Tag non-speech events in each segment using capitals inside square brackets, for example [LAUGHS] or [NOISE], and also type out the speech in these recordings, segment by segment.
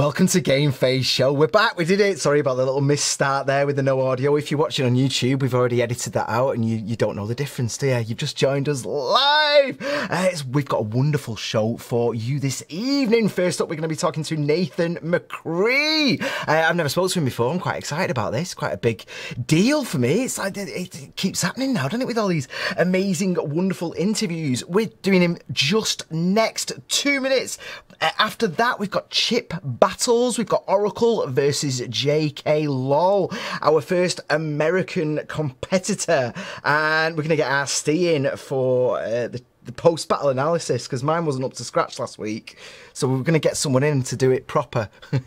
Welcome to Game Face Show. We're back. We did it. Sorry about the little misstart there with the no audio. If you're watching on YouTube, we've already edited that out and you, you don't know the difference, do you? You've just joined us live. Uh, we've got a wonderful show for you this evening. First up, we're going to be talking to Nathan McCree. Uh, I've never spoken to him before. I'm quite excited about this. Quite a big deal for me. It's like, it, it keeps happening now, doesn't it, with all these amazing, wonderful interviews. We're doing him just next two minutes. Uh, after that, we've got Chip battles. We've got Auracle versus JKLOL, our first American competitor. And we're going to get our Stee in for uh, the the post battle analysis because mine wasn't up to scratch last week. So we are going to get someone in to do it proper. [LAUGHS] uh,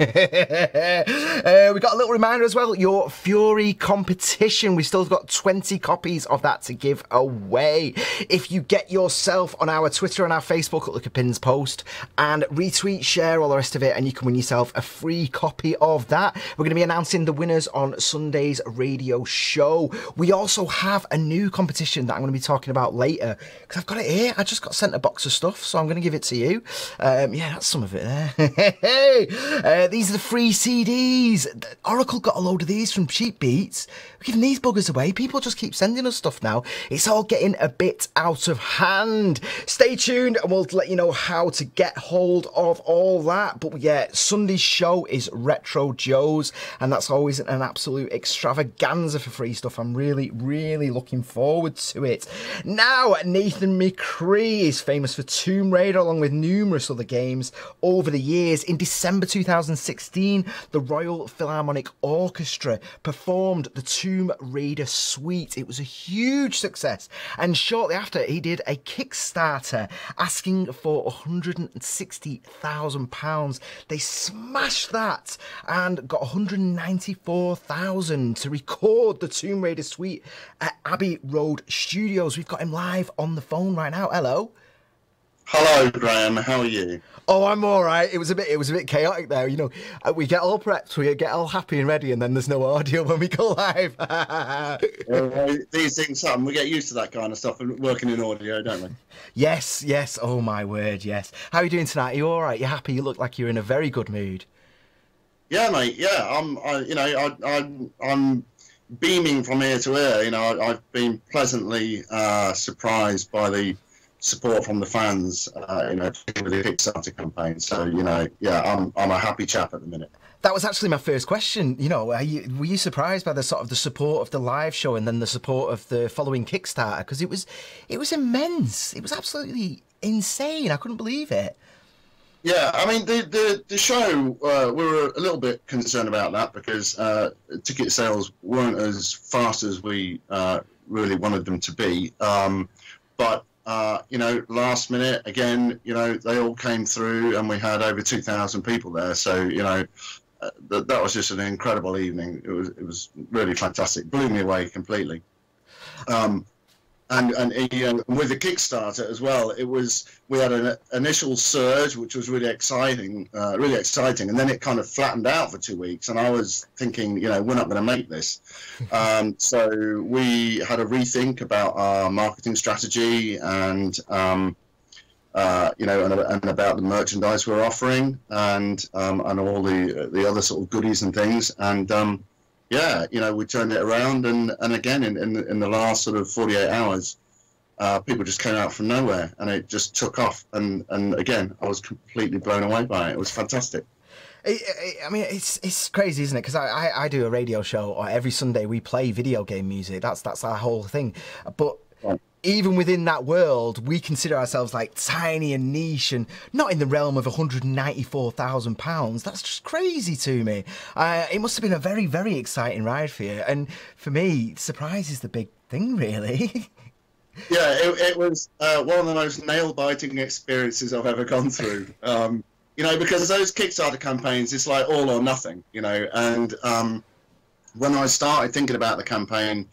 we got a little reminder as well your Fury competition. We've still got 20 copies of that to give away. If you get yourself on our Twitter and our Facebook, look at Pin's post and retweet, share all the rest of it, and you can win yourself a free copy of that. We're going to be announcing the winners on Sunday's radio show. We also have a new competition that I'm going to be talking about later because I've got it here. I just got sent a box of stuff, so I'm going to give it to you. Um, yeah, that's some of it there. [LAUGHS] uh, these are the free CDs. Auracle got a load of these from Cheap Beats. We're giving these buggers away. People just keep sending us stuff now. It's all getting a bit out of hand. Stay tuned and we'll let you know how to get hold of all that. But yeah, Sunday's show is Retro Joe's, and that's always an absolute extravaganza for free stuff. I'm really, really looking forward to it. Now, Nathan McCree is famous for Tomb Raider along with numerous other games over the years. In December 2016, the Royal Philharmonic Orchestra performed the Tomb Raider suite. It was a huge success, and shortly after, he did a Kickstarter asking for £160,000. They smashed that and got 194,000 to record the Tomb Raider suite at Abbey Road Studios. We've got him live on the phone right now. Hello. Hello, Graham. How are you? Oh, I'm all right. It was a bit, it was a bit chaotic there. You know, uh, we get all prepped, we get all happy and ready, and then there's no audio when we go live. [LAUGHS] these things happen. We get used to that kind of stuff and working in audio, don't we? Yes, yes. Oh my word, yes. How are you doing tonight? Are you all right? You happy? You look like you're in a very good mood. Yeah, mate. Yeah, I'm. I, you know, I, I, I'm beaming from ear to ear. You know, I, have been pleasantly uh, surprised by the support from the fans, uh, you know, with the Kickstarter campaign. So, you know, yeah, I'm I'm a happy chap at the minute. That was actually my first question. You know, you, were you surprised by the sort of the support of the live show and then the support of the following Kickstarter? Because it was, it was immense. It was absolutely insane. I couldn't believe it. Yeah, I mean the the the show uh, we were a little bit concerned about that because uh, ticket sales weren't as fast as we uh, really wanted them to be. Um, but uh, you know, last minute again, you know, they all came through, and we had over two thousand people there. So you know, uh, that that was just an incredible evening. It was it was really fantastic. Blew me away completely. Um, and and with the Kickstarter as well, it was we had an initial surge, which was really exciting, uh, really exciting, and then it kind of flattened out for two weeks, and I was thinking, you know, we're not going to make this. [LAUGHS] Um, so we had a rethink about our marketing strategy and. Um, uh, you know, and, and, about the merchandise we're offering, and um, and all the the other sort of goodies and things, and um, yeah, you know, we turned it around, and and again in in, in the last sort of 48 hours, uh, people just came out from nowhere, and it just took off. And and again, I was completely blown away by it. It was fantastic. I mean, it's it's crazy, isn't it? Because I, I, I do a radio show, or every Sunday we play video game music. That's that's our whole thing. But even within that world, we consider ourselves like tiny and niche and not in the realm of £194,000. That's just crazy to me. Uh, it must have been a very, very exciting ride for you. And for me, surprise is the big thing, really. [LAUGHS] yeah, it, it was uh, one of the most nail biting experiences I've ever gone through. Um, you know, because those Kickstarter campaigns, it's like all or nothing, you know. And um, when I started thinking about the campaign,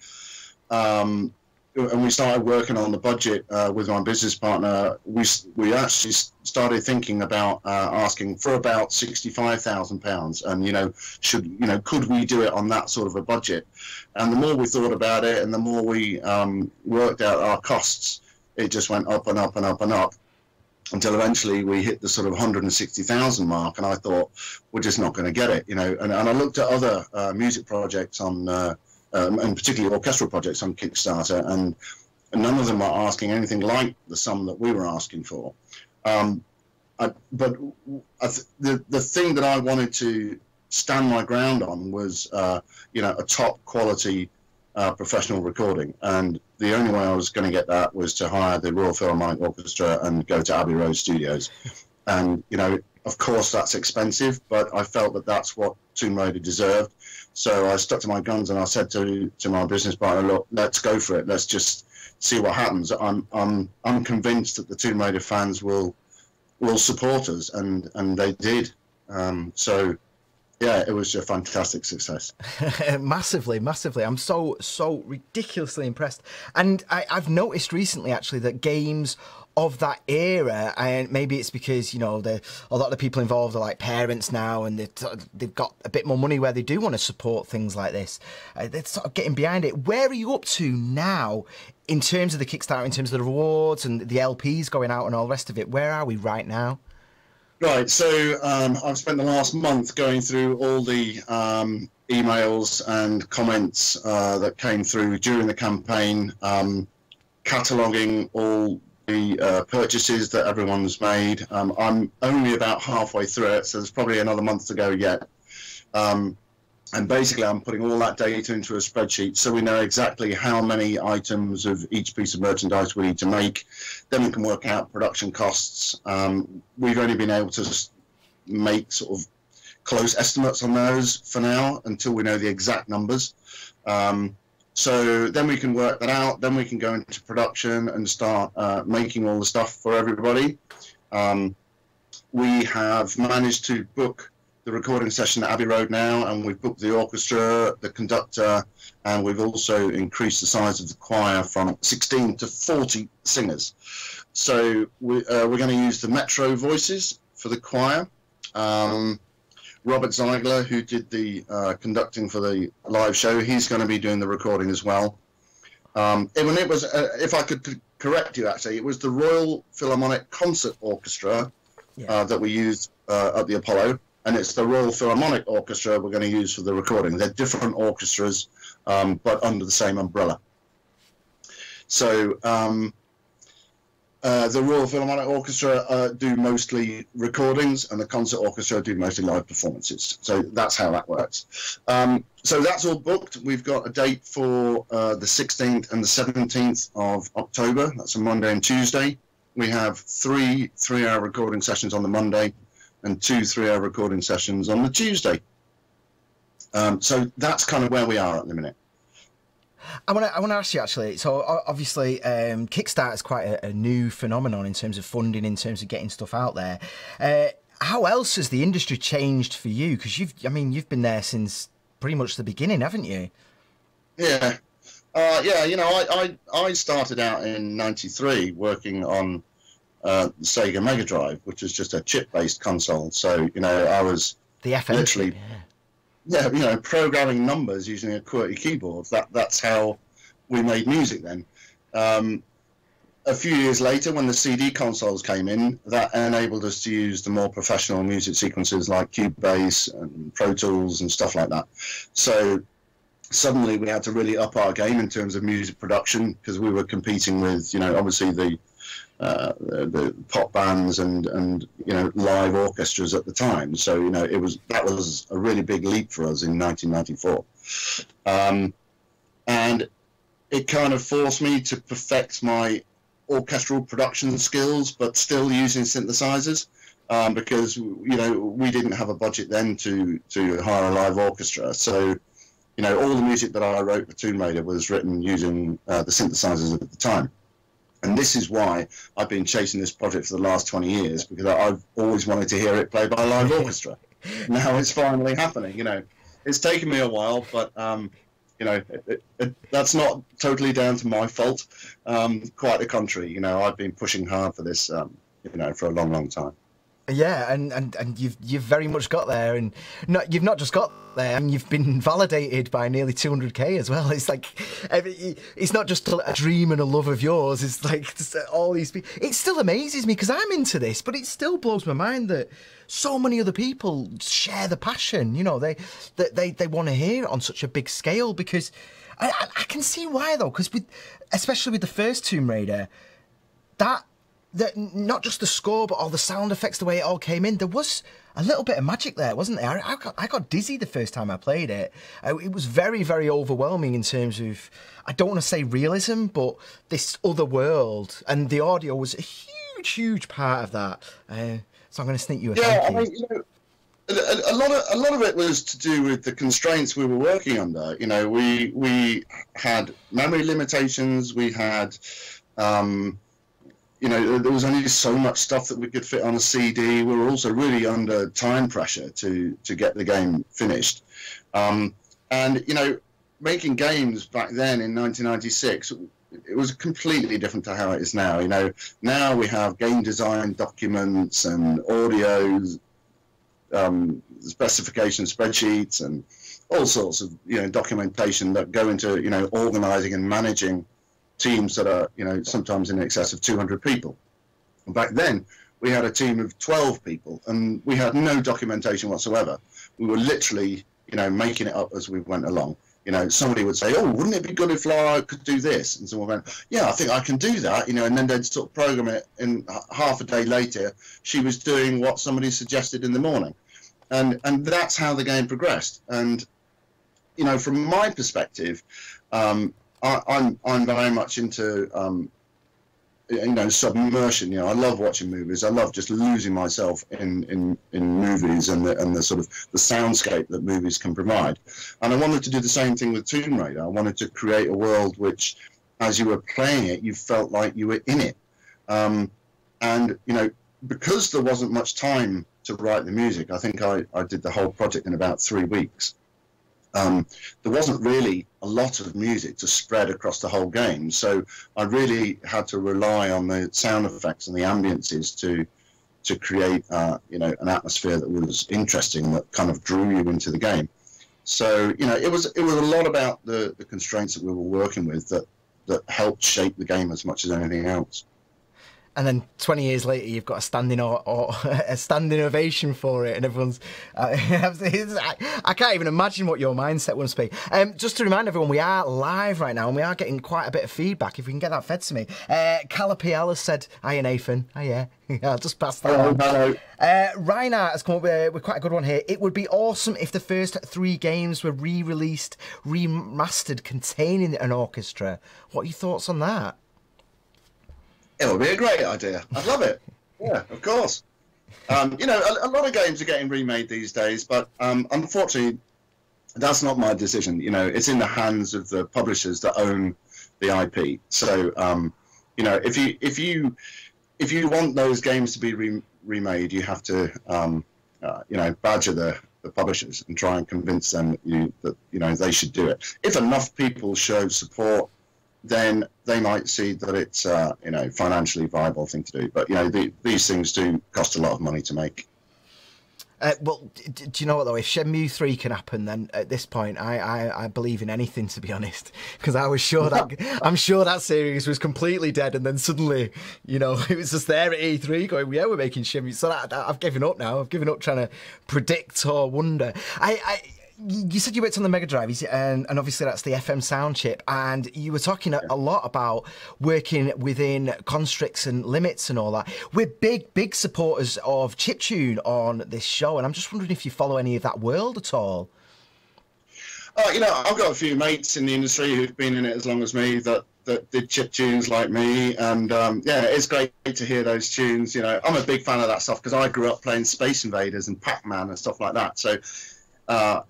um, and we started working on the budget uh, with my business partner, we we actually started thinking about uh, asking for about sixty five thousand pounds, and you know, should you know, could we do it on that sort of a budget? And the more we thought about it, and the more we um, worked out our costs, it just went up and up and up and up until eventually we hit the sort of 160,000 mark, and I thought we're just not going to get it, you know. And, and I looked at other uh, music projects on uh, um, and particularly orchestral projects on Kickstarter, and none of them are asking anything like the sum that we were asking for. Um, I, but I th- the the thing that I wanted to stand my ground on was, uh, you know, a top quality uh, professional recording, and the only way I was going to get that was to hire the Royal Philharmonic Orchestra and go to Abbey Road Studios, and you know, of course, that's expensive, but I felt that that's what Tomb Raider deserved. So I stuck to my guns and I said to to my business partner, look, let's go for it. Let's just see what happens. I'm I'm I'm convinced that the Tomb Raider fans will will support us, and and they did. Um, so yeah, it was a fantastic success. [LAUGHS] massively, massively. I'm so so ridiculously impressed, and I, I've noticed recently actually that games of that era, and maybe it's because you know the a lot of the people involved are like parents now, and they've, they've got a bit more money where they do want to support things like this. Uh, they're sort of getting behind it. Where are you up to now in terms of the Kickstarter, in terms of the rewards and the LPs going out and all the rest of it? Where are we right now? Right, so um, I've spent the last month going through all the um, emails and comments uh, that came through during the campaign, um, cataloguing all the uh, purchases that everyone's made. Um, I'm only about halfway through it, so there's probably another month to go yet. Um, and basically, I'm putting all that data into a spreadsheet so we know exactly how many items of each piece of merchandise we need to make. Then we can work out production costs. Um, we've only been able to make sort of close estimates on those for now until we know the exact numbers. Um, so then we can work that out. Then we can go into production and start uh, making all the stuff for everybody. Um, we have managed to book the recording session at Abbey Road now, and we've booked the orchestra, the conductor, and we've also increased the size of the choir from 16 to 40 singers. So we, uh, we're going to use the Metro voices for the choir. Um, Robert Ziegler, who did the uh, conducting for the live show, he's going to be doing the recording as well. Um, it, it was, uh, if I could correct you, actually, it was the Royal Philharmonic Concert Orchestra yeah. uh, that we used uh, at the Apollo, and it's the Royal Philharmonic Orchestra we're going to use for the recording. They're different orchestras, um, but under the same umbrella. So um, uh, the Royal Philharmonic Orchestra uh, do mostly recordings, and the concert orchestra do mostly live performances. So that's how that works. Um, so that's all booked. We've got a date for uh, the 16th and the 17th of October. That's a Monday and Tuesday. We have three three-hour recording sessions on the Monday, and two three-hour recording sessions on the Tuesday. Um, so that's kind of where we are at the minute. I want to I want to ask you actually. So obviously, um, Kickstarter is quite a, a, new phenomenon in terms of funding, in terms of getting stuff out there. Uh, how else has the industry changed for you? Because you've, I mean, you've been there since pretty much the beginning, haven't you? Yeah, uh, yeah. You know, I, I, I started out in '93 working on uh, Sega Mega Drive, which is just a chip-based console. So you know, I was the FM literally. Yeah yeah, you know, programming numbers using a QWERTY keyboard. That that's how we made music then. Um, a few years later, when the CD consoles came in, that enabled us to use the more professional music sequences like Cubase and Pro Tools and stuff like that. So suddenly we had to really up our game in terms of music production because we were competing with, you know, obviously the uh, the, the, pop bands and and you know live orchestras at the time. So you know it was that was a really big leap for us in 1994, um, and it kind of forced me to perfect my orchestral production skills, but still using synthesizers. Um, because you know we didn't have a budget then to to hire a live orchestra, so you know all the music that I wrote for Tomb Raider was written using uh, the synthesizers at the time. And this is why I've been chasing this project for the last 20 years because I've always wanted to hear it played by a live orchestra. [LAUGHS] now it's finally happening. You know, it's taken me a while, but um, you know, it, it, that's not totally down to my fault. Um, quite the contrary. You know, I've been pushing hard for this, um, you know, for a long, long time. Yeah, and, and, and you've you've very much got there, and not you've not just got there, and you've been [LAUGHS] validated by nearly 200k as well. It's like it's not just a dream and a love of yours. It's like [LAUGHS] uh, all these people. It still amazes me because I'm into this, but it still blows my mind that so many other people share the passion. You know, they they they, they want to hear it on such a big scale because I, I, I can see why though, because with especially with the first Tomb Raider, that that not just the score but all the sound effects, the way it all came in. There was a little bit of magic there, wasn't there? I, I, got, I got dizzy the first time I played it. I, it was very, very overwhelming in terms of I don't want to say realism, but this other world, and the audio was a huge, huge part of that. Uh, so I'm going to sneak you a yeah. I mean, you know, a, a, lot of a lot of it was to do with the constraints we were working under. You know, we we had memory limitations. We had um, you know, there was only so much stuff that we could fit on a CD. We were also really under time pressure to to get the game finished. Um, and you know, making games back then in 1996, it was completely different to how it is now. You know, now we have game design documents and audio um, specification spreadsheets and all sorts of you know documentation that go into you know organizing and managing teams that are, you know, sometimes in excess of 200 people. And back then, we had a team of 12 people, and we had no documentation whatsoever. We were literally, you know, making it up as we went along. You know, somebody would say, "Oh, wouldn't it be good if Lara could do this?" And someone went, "Yeah, I think I can do that." You know, and then they'd sort of program it. And half a day later, she was doing what somebody suggested in the morning, and and that's how the game progressed. And you know, from my perspective, um, I'm, I'm very much into um, you know submersion. You know, I love watching movies. I love just losing myself in in, in movies and the and the sort of the soundscape that movies can provide. And I wanted to do the same thing with Tomb Raider. I wanted to create a world which, as you were playing it, you felt like you were in it. Um, and you know, because there wasn't much time to write the music, I think I, I did the whole project in about three weeks um, there wasn't really a lot of music to spread across the whole game. So I really had to rely on the sound effects and the ambiences to to create, uh, you know, an atmosphere that was interesting that kind of drew you into the game. So you know, it was it was a lot about the, the constraints that we were working with that that helped shape the game as much as anything else and then 20 years later you've got a standing or, or [LAUGHS] a standing ovation for it and everyone's uh, [LAUGHS] I, can't even imagine what your mindset must be um, just to remind everyone we are live right now and we are getting quite a bit of feedback if we can get that fed to me uh, has said hiya Nathan oh yeah [LAUGHS] I'll just pass that hello. Uh, Reinhardt has come up with, with, quite a good one here. It would be awesome if the first three games were re-released, remastered, containing an orchestra. What are your thoughts on that? It would be a great idea. I'd love it. Yeah, of course. Um, you know, a, a, lot of games are getting remade these days, but um, unfortunately, that's not my decision. You know, it's in the hands of the publishers that own the IP. So, um, you know, if you if you if you want those games to be re- remade, you have to, um, uh, you know, badger the the publishers and try and convince them you, that you know they should do it. If enough people show support then they might see that it's uh, you know financially viable thing to do. But you know the, these things do cost a lot of money to make. Uh, well, do you know what though? If Shenmue three can happen, then at this point, I, I, I believe in anything to be honest, [LAUGHS] because I was sure that [LAUGHS] I'm sure that series was completely dead, and then suddenly, you know, [LAUGHS] it was just there at E3 going, "Yeah, we're making Shenmue." So that, that, I've given up now. I've given up trying to predict or wonder. I, I you said you worked on the Mega Drive, and, and obviously that's the FM sound chip, and you were talking a, a, lot about working within constricts and limits and all that. We're big, big supporters of chiptune on this show, and I'm just wondering if you follow any of that world at all. Uh, you know, I've got a few mates in the industry who've been in it as long as me that that did chip tunes like me, and um, yeah, it's great to hear those tunes. You know, I'm a big fan of that stuff because I grew up playing Space Invaders and Pac-Man and stuff like that. So. Uh,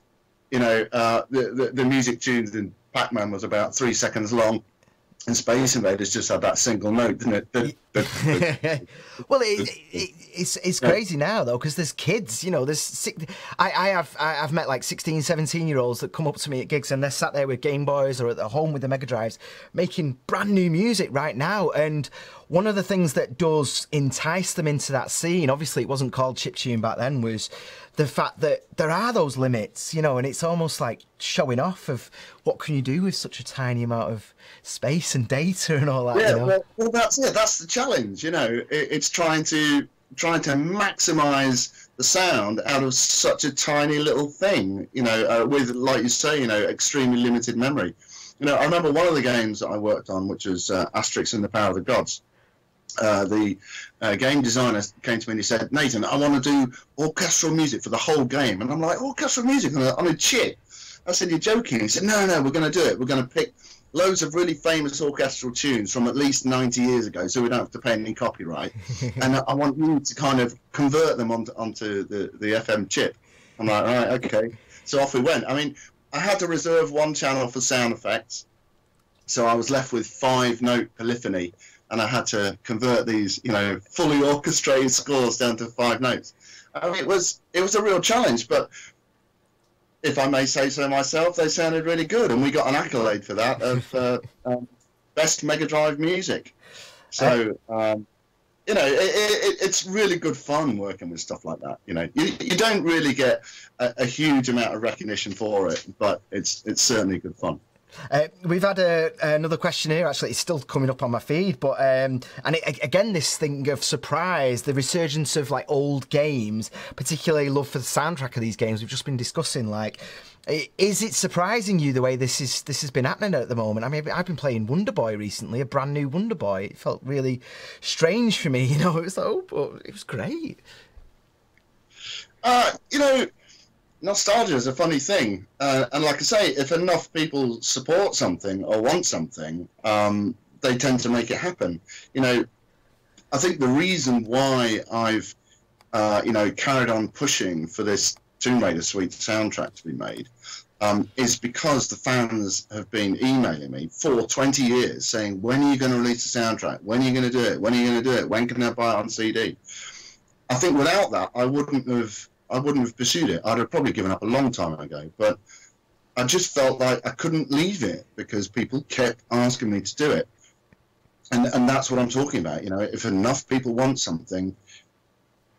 you know, uh, the, the, the music tunes in Pac-Man was about three seconds long, and Space Invaders just had that single note, didn't it? The, [LAUGHS] well, it, it, it's it's crazy now though because there's kids, you know. There's six, I I have I, have met like 16, 17 year olds that come up to me at gigs and they're sat there with Game Boys or at home with the Mega Drives, making brand new music right now. And one of the things that does entice them into that scene, obviously it wasn't called chip tune back then, was the fact that there are those limits, you know, and it's almost like showing off of what can you do with such a tiny amount of space and data and all that. Yeah, you know? well, well, that's it. That's the challenge. You know, it, it's trying to trying to maximize the sound out of such a tiny little thing. You know, uh, with like you say, you know, extremely limited memory. You know, I remember one of the games that I worked on, which was uh, Asterix and the Power of the Gods. Uh, the uh, game designer came to me and he said, Nathan, I want to do orchestral music for the whole game. And I'm like, orchestral music on a, on a chip? I said, you're joking. He said, no, no, we're going to do it. We're going to pick loads of really famous orchestral tunes from at least 90 years ago, so we don't have to pay any copyright. [LAUGHS] and I want you to kind of convert them onto, onto the, the FM chip. I'm like, all right, okay. So off we went. I mean, I had to reserve one channel for sound effects, so I was left with five note polyphony, and I had to convert these, you know, fully orchestrated scores down to five notes. I mean, it was it was a real challenge, but if I may say so myself, they sounded really good, and we got an accolade for that of [LAUGHS] uh, um, best Mega Drive music. So, um, you know, it, it, it's really good fun working with stuff like that. You know, you, you don't really get a, a huge amount of recognition for it, but it's it's certainly good fun. Uh, we've had a, another question here. Actually, it's still coming up on my feed, but um, and it, again, this thing of surprise, the resurgence of like old games, particularly love for the soundtrack of these games. We've just been discussing. Like, is it surprising you the way this is this has been happening at the moment? I mean, I've been playing Wonder Boy recently, a brand new Wonder Boy. It felt really strange for me. [LAUGHS] You know, it was like, oh, but it was great. Uh, you know nostalgia is a funny thing, uh, and like I say, if enough people support something or want something, um, they tend to make it happen. You know, I think the reason why I've uh, you know carried on pushing for this Tomb Raider Suite soundtrack to be made um, is because the fans have been emailing me for 20 years saying, when are you going to release the soundtrack? When are you going to do it? When are you going to do it? When can I buy it on CD? I think without that, I wouldn't have I wouldn't have pursued it. I'd have probably given up a long time ago. But I just felt like I couldn't leave it because people kept asking me to do it. And, and that's what I'm talking about. You know, if enough people want something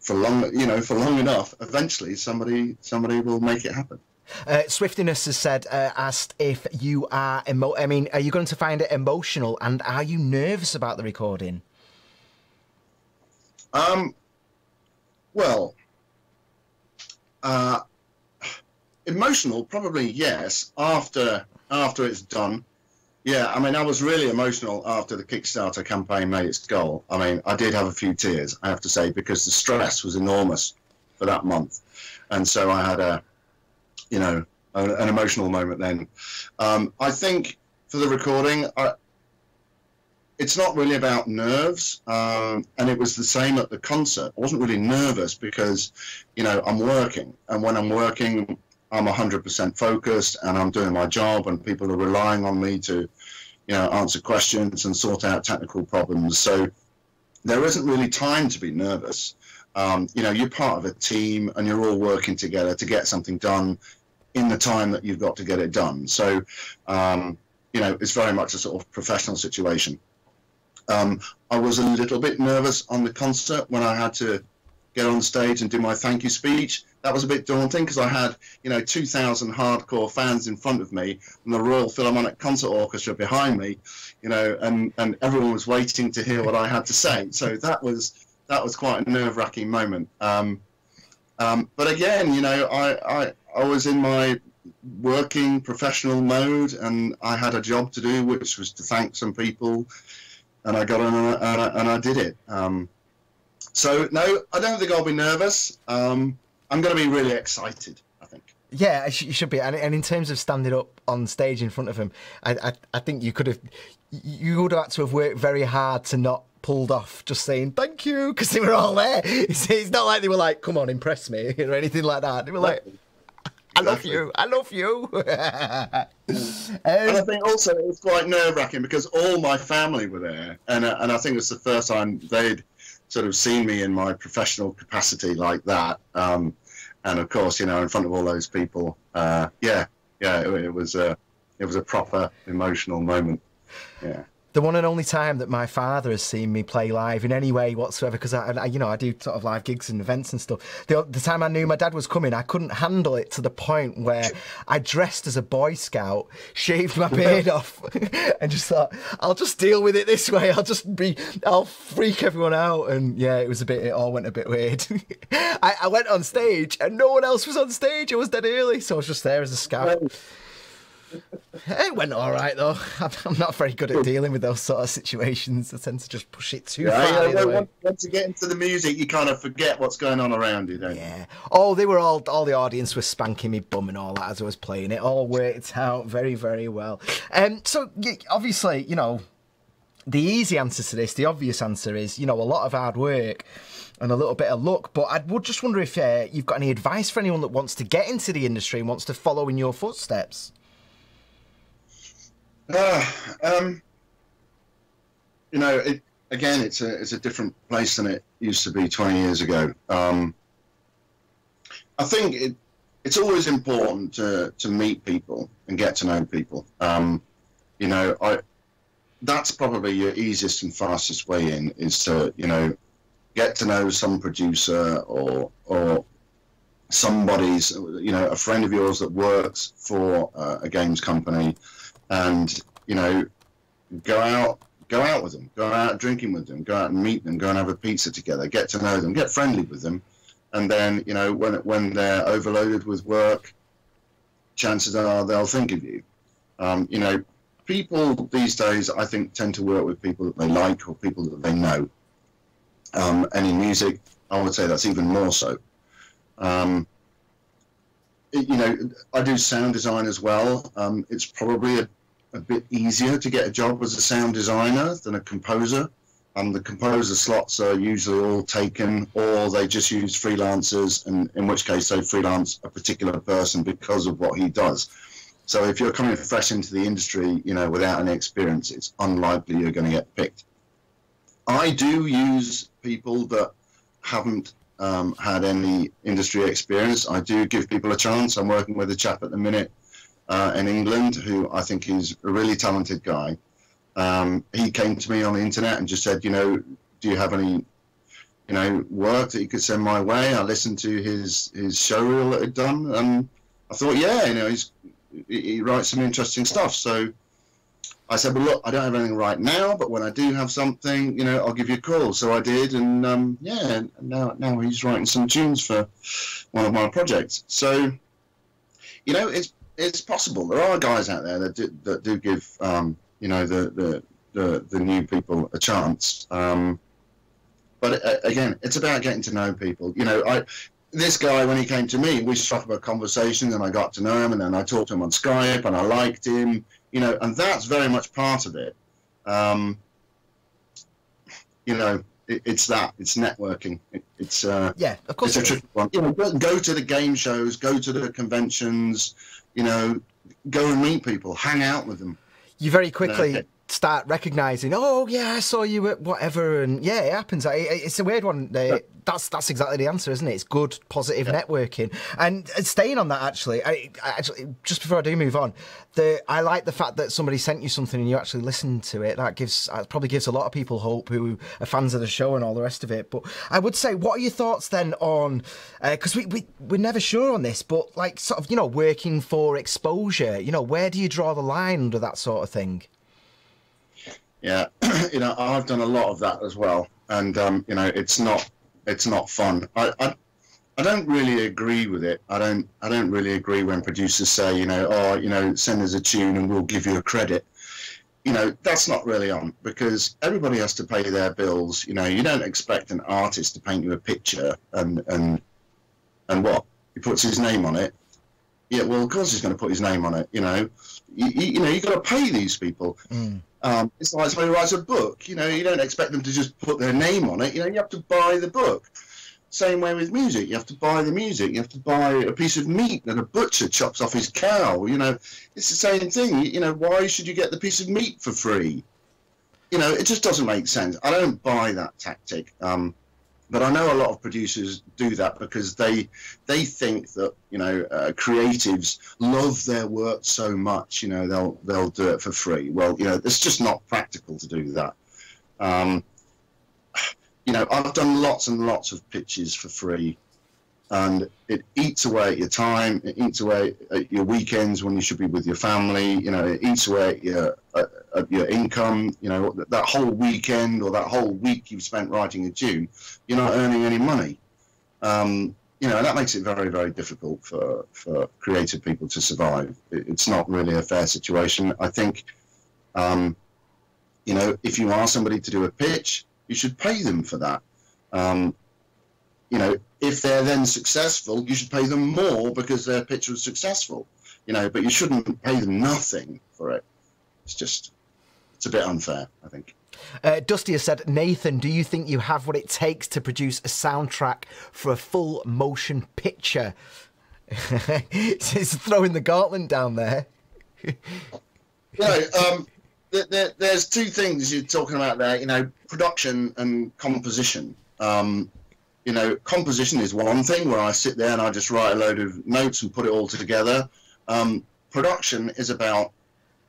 for long, you know, for long enough, eventually somebody somebody will make it happen. Uh, Swiftiness has said, uh, asked if you are emo- I mean, are you going to find it emotional, and are you nervous about the recording? Um. Well, uh, emotional, probably yes. After after it's done, yeah. I mean, I was really emotional after the Kickstarter campaign made its goal. I mean, I did have a few tears, I have to say, because the stress was enormous for that month, and so I had a, you know, a, an emotional moment then. Um, I think for the recording, I, it's not really about nerves. Um, and it was the same at the concert. I wasn't really nervous because, you know, I'm working. And when I'm working, I'm 100% focused and I'm doing my job and people are relying on me to, you know, answer questions and sort out technical problems. So there isn't really time to be nervous. Um, you know, you're part of a team and you're all working together to get something done in the time that you've got to get it done. So, um, you know, it's very much a sort of professional situation. Um, I was a little bit nervous on the concert when I had to get on stage and do my thank you speech. That was a bit daunting because I had, you know, 2,000 hardcore fans in front of me and the Royal Philharmonic Concert Orchestra behind me, you know, and, and everyone was waiting to hear what I had to say. So that was that was quite a nerve-wracking moment. Um, um, but again, you know, I, I, I was in my working professional mode and I had a job to do, which was to thank some people and I got on and I, and I did it. Um, so no, I don't think I'll be nervous. Um, I'm going to be really excited. I think. Yeah, you should be. And, and in terms of standing up on stage in front of him, I, I, I think you could have, you would have had to have worked very hard to not pulled off just saying thank you because they were all there. [LAUGHS] It's, it's, not like they were like, "Come on, impress me" [LAUGHS] or anything like that. They were like, I love you. I love you. [LAUGHS] and I think also it was quite nerve wracking because all my family were there, and uh, and I think it was the first time they'd sort of seen me in my professional capacity like that. Um, and of course, you know, in front of all those people, uh, yeah, yeah, it, it was a it was a proper emotional moment. Yeah the one and only time that my father has seen me play live in any way whatsoever, because I, I, you know, I do sort of live gigs and events and stuff. The, the, time I knew my dad was coming, I couldn't handle it to the point where I dressed as a Boy Scout, shaved my beard [LAUGHS] off, [LAUGHS] and just thought, I'll just deal with it this way. I'll just be, I'll freak everyone out. And yeah, it was a bit, it all went a bit weird. [LAUGHS] I, I, went on stage and no one else was on stage. It was dead early, so I was just there as a scout. It went all right though. [LAUGHS] I'm not very good at dealing with those sort of situations. I tend to just push it too yeah, far. Yeah, once, once you get into the music, you kind of forget what's going on around you, don't yeah. you? Oh, they were all all the audience was spanking me bum and all that as I was playing. It all worked out very very well. Um, so obviously, you know, the easy answer to this, the obvious answer is, you know, a lot of hard work and a little bit of luck. But I would just wonder if uh, you've got any advice for anyone that wants to get into the industry and wants to follow in your footsteps. Uh, [SIGHS] um, you know, it, again, it's a it's a different place than it used to be 20 years ago. Um, I think it it's always important to to meet people and get to know people. Um, you know, I that's probably your easiest and fastest way in is to you know get to know some producer or or somebody's you know a friend of yours that works for uh, a games company and you know, go out, go out with them, go out drinking with them, go out and meet them, go and have a pizza together, get to know them, get friendly with them, and then you know when when they're overloaded with work, chances are they'll think of you. Um, you know, people these days I think tend to work with people that they like or people that they know. Um, and in music, I would say that's even more so. Um, you know, I do sound design as well. Um, it's probably a, a, bit easier to get a job as a sound designer than a composer. And the composer slots are usually all taken, or they just use freelancers, and in which case they freelance a particular person because of what he does. So if you're coming fresh into the industry, you know, without any experience, it's unlikely you're going to get picked. I do use people that haven't um, had any industry experience. I do give people a chance. I'm working with a chap at the minute uh, in England who I think is a really talented guy. Um, he came to me on the internet and just said, you know, do you have any, you know, work that you could send my way? I listened to his his show reel that he'd done, and I thought, yeah, you know, he's he writes some interesting stuff. So I said, well, look, I don't have anything right now, but when I do have something, you know, I'll give you a call. So I did, and um, yeah, now now he's writing some tunes for one of my projects. So, you know, it's it's possible. There are guys out there that do, that do give, um, you know, the, the the the new people a chance. Um, but uh, again, it's about getting to know people. You know, I this guy when he came to me, we struck up a conversation, and I got to know him, and then I talked to him on Skype, and I liked him you know, and that's very much part of it. Um, you know, it, it's that it's networking. It, it's uh, yeah, of course, it's a tricky one. You know, go, go, to the game shows, go to the conventions. You know, go and meet people, hang out with them. You very quickly start recognizing, oh yeah, I saw you at whatever, and yeah, it happens. It's a weird one. That's that's exactly the answer, isn't it? It's good, positive yeah. networking. And staying on that, actually, I, actually, just before I do move on, the I like the fact that somebody sent you something and you actually listened to it. That gives that probably gives a lot of people hope who are fans of the show and all the rest of it. But I would say, what are your thoughts then on? Because uh, we we we're never sure on this, but like sort of you know working for exposure. You know, where do you draw the line under that sort of thing? Yeah, [CLEARS THROAT] you know, I've done a lot of that as well, and um, you know, it's not it's not fun. I, I I don't really agree with it. I don't I don't really agree when producers say, you know, oh, you know, send us a tune and we'll give you a credit. You know, that's not really on because everybody has to pay their bills. You know, you don't expect an artist to paint you a picture and and and what he puts his name on it. Yeah, well, of course he's going to put his name on it. You know, you, you know, you got to pay these people. Mm. Um, it's like somebody writes a book. You know, you don't expect them to just put their name on it. You know, you have to buy the book. same way with music. You have to buy the music. You have to buy a piece of meat that a butcher chops off his cow. You know, it's the same thing. You know, why should you get the piece of meat for free? You know, it just doesn't make sense. I don't buy that tactic. Um, but I know a lot of producers do that because they they think that you know uh, creatives love their work so much. You know, they'll they'll do it for free. Well, you know, it's just not practical to do that. Um, you know, I've done lots and lots of pitches for free, and it eats away at your time. It eats away at your weekends when you should be with your family. You know, it eats away at your at your income. You know, that whole weekend or that whole week you've spent writing a tune, you're not earning any money. Um, you know, that makes it very, very difficult for, for creative people to survive. It's not really a fair situation. I think, um, you know, if you ask somebody to do a pitch, you should pay them for that. Um, you know, if they're then successful, you should pay them more because their pitch was successful. You know, but you shouldn't pay them nothing for it. It's just, it's a bit unfair, I think. Uh, Dusty has said, Nathan, do you think you have what it takes to produce a soundtrack for a full motion picture? [LAUGHS] He's throwing the gauntlet down there. [LAUGHS] you know, um, there, there's two things you're talking about there. You know, production and composition. Um, you know, composition is one thing where I sit there and I just write a load of notes and put it all together. Um, production is about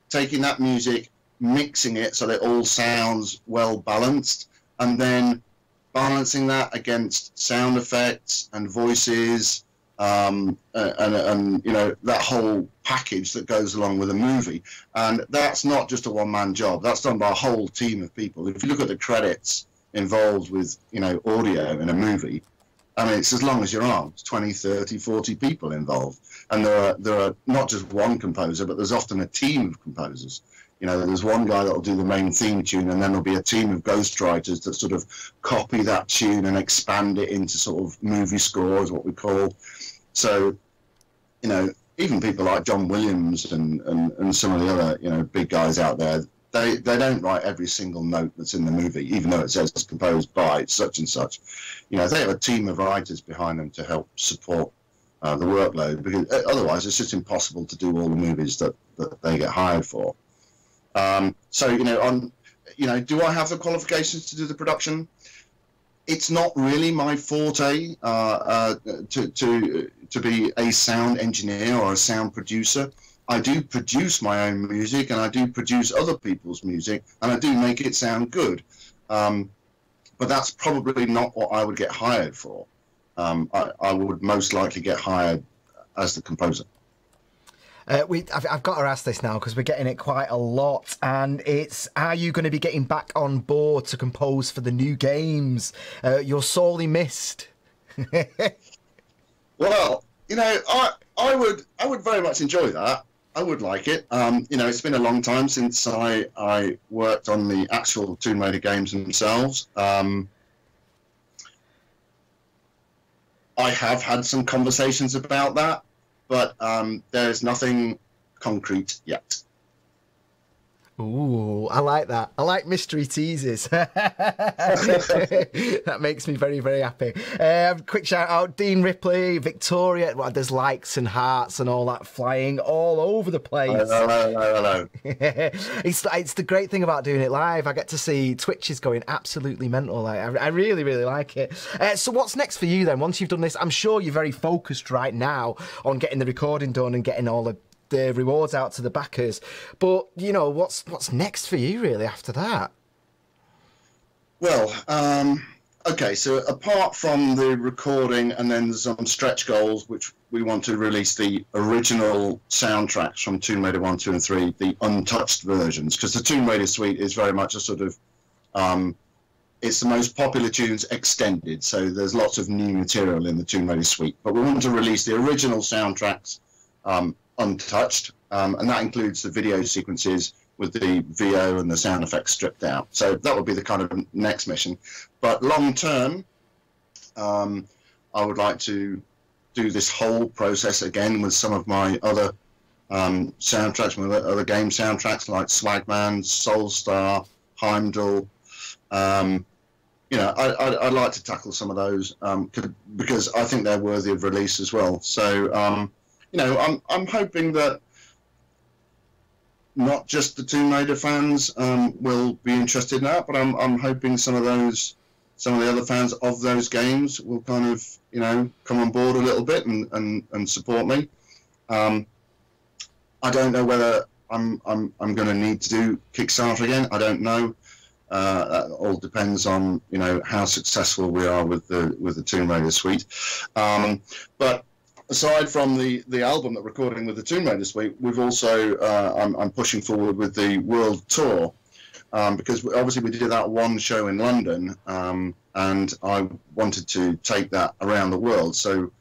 taking that music, mixing it so that it all sounds well balanced, and then balancing that against sound effects and voices um, and, and, you know that whole package that goes along with a movie. And that's not just a one-man job. That's done by a whole team of people. If you look at the credits involved with you know audio in a movie, I mean it's as long as your arm. It's 20, 30, 40 people involved, and there are there are not just one composer, but there's often a team of composers. You know, there's one guy that'll do the main theme tune, and then there'll be a team of ghostwriters that sort of copy that tune and expand it into sort of movie scores, what we call. So, you know, even people like John Williams and, and, and some of the other, you know, big guys out there, they, they don't write every single note that's in the movie, even though it says it's composed by such and such. You know, they have a team of writers behind them to help support uh, the workload because uh, otherwise it's just impossible to do all the movies that, that they get hired for. Um, so you know, on you know, do I have the qualifications to do the production? It's not really my forte uh, uh, to to to be a sound engineer or a sound producer. I do produce my own music and I do produce other people's music and I do make it sound good. Um, but that's probably not what I would get hired for. Um, I, I, would most likely get hired as the composer. Uh, we, I've, I've, got to ask this now because we're getting it quite a lot, and it's: Are you going to be getting back on board to compose for the new games? Uh, you're sorely missed. [LAUGHS] well, you know, I I would I would very much enjoy that. I would like it. Um, you know, it's been a long time since I I worked on the actual Tomb Raider games themselves. Um, I have had some conversations about that but um, there is nothing concrete yet. Ooh, I like that. I like mystery teases. [LAUGHS] that makes me very, very happy. Um, quick shout out Dean Ripley, Victoria. Well, there's likes and hearts and all that flying all over the place. Hello, hello, hello. [LAUGHS] it's, it's the great thing about doing it live. I get to see Twitches going absolutely mental. I, I really, really like it. Uh, so, what's next for you then? Once you've done this, I'm sure you're very focused right now on getting the recording done and getting all the the rewards out to the backers. But you know, what's what's next for you really after that? Well, um, okay. So apart from the recording, and then some stretch goals, which we want to release the original soundtracks from Tomb Raider One, Two, and Three, the untouched versions, because the Tomb Raider suite is very much a sort of um, it's the most popular tunes extended, so there's lots of new material in the Tomb Raider suite. But we want to release the original soundtracks um, untouched, um, and that includes the video sequences with the VO and the sound effects stripped out. So that would be the kind of next mission. But long term, um, I would like to do this whole process again with some of my other um, soundtracks, my other game soundtracks like Swagman, Soulstar, Heimdall. Um, you know, I, would like to tackle some of those um, because I think they're worthy of release as well. So, um, you know, I'm I'm hoping that not just the Tomb Raider fans um, will be interested in that, but I'm I'm hoping some of those some of the other fans of those games will kind of you know come on board a little bit and and, and support me. Um, I don't know whether I'm I'm I'm going to need to do Kickstarter again. I don't know. Uh, that all depends on you know how successful we are with the with the Tomb Raider suite. Um, but aside from the the album that we're recording with the Tomb Raider week, we've also uh, I'm, I'm pushing forward with the world tour um, because obviously we did that one show in London, um, and I wanted to take that around the world. So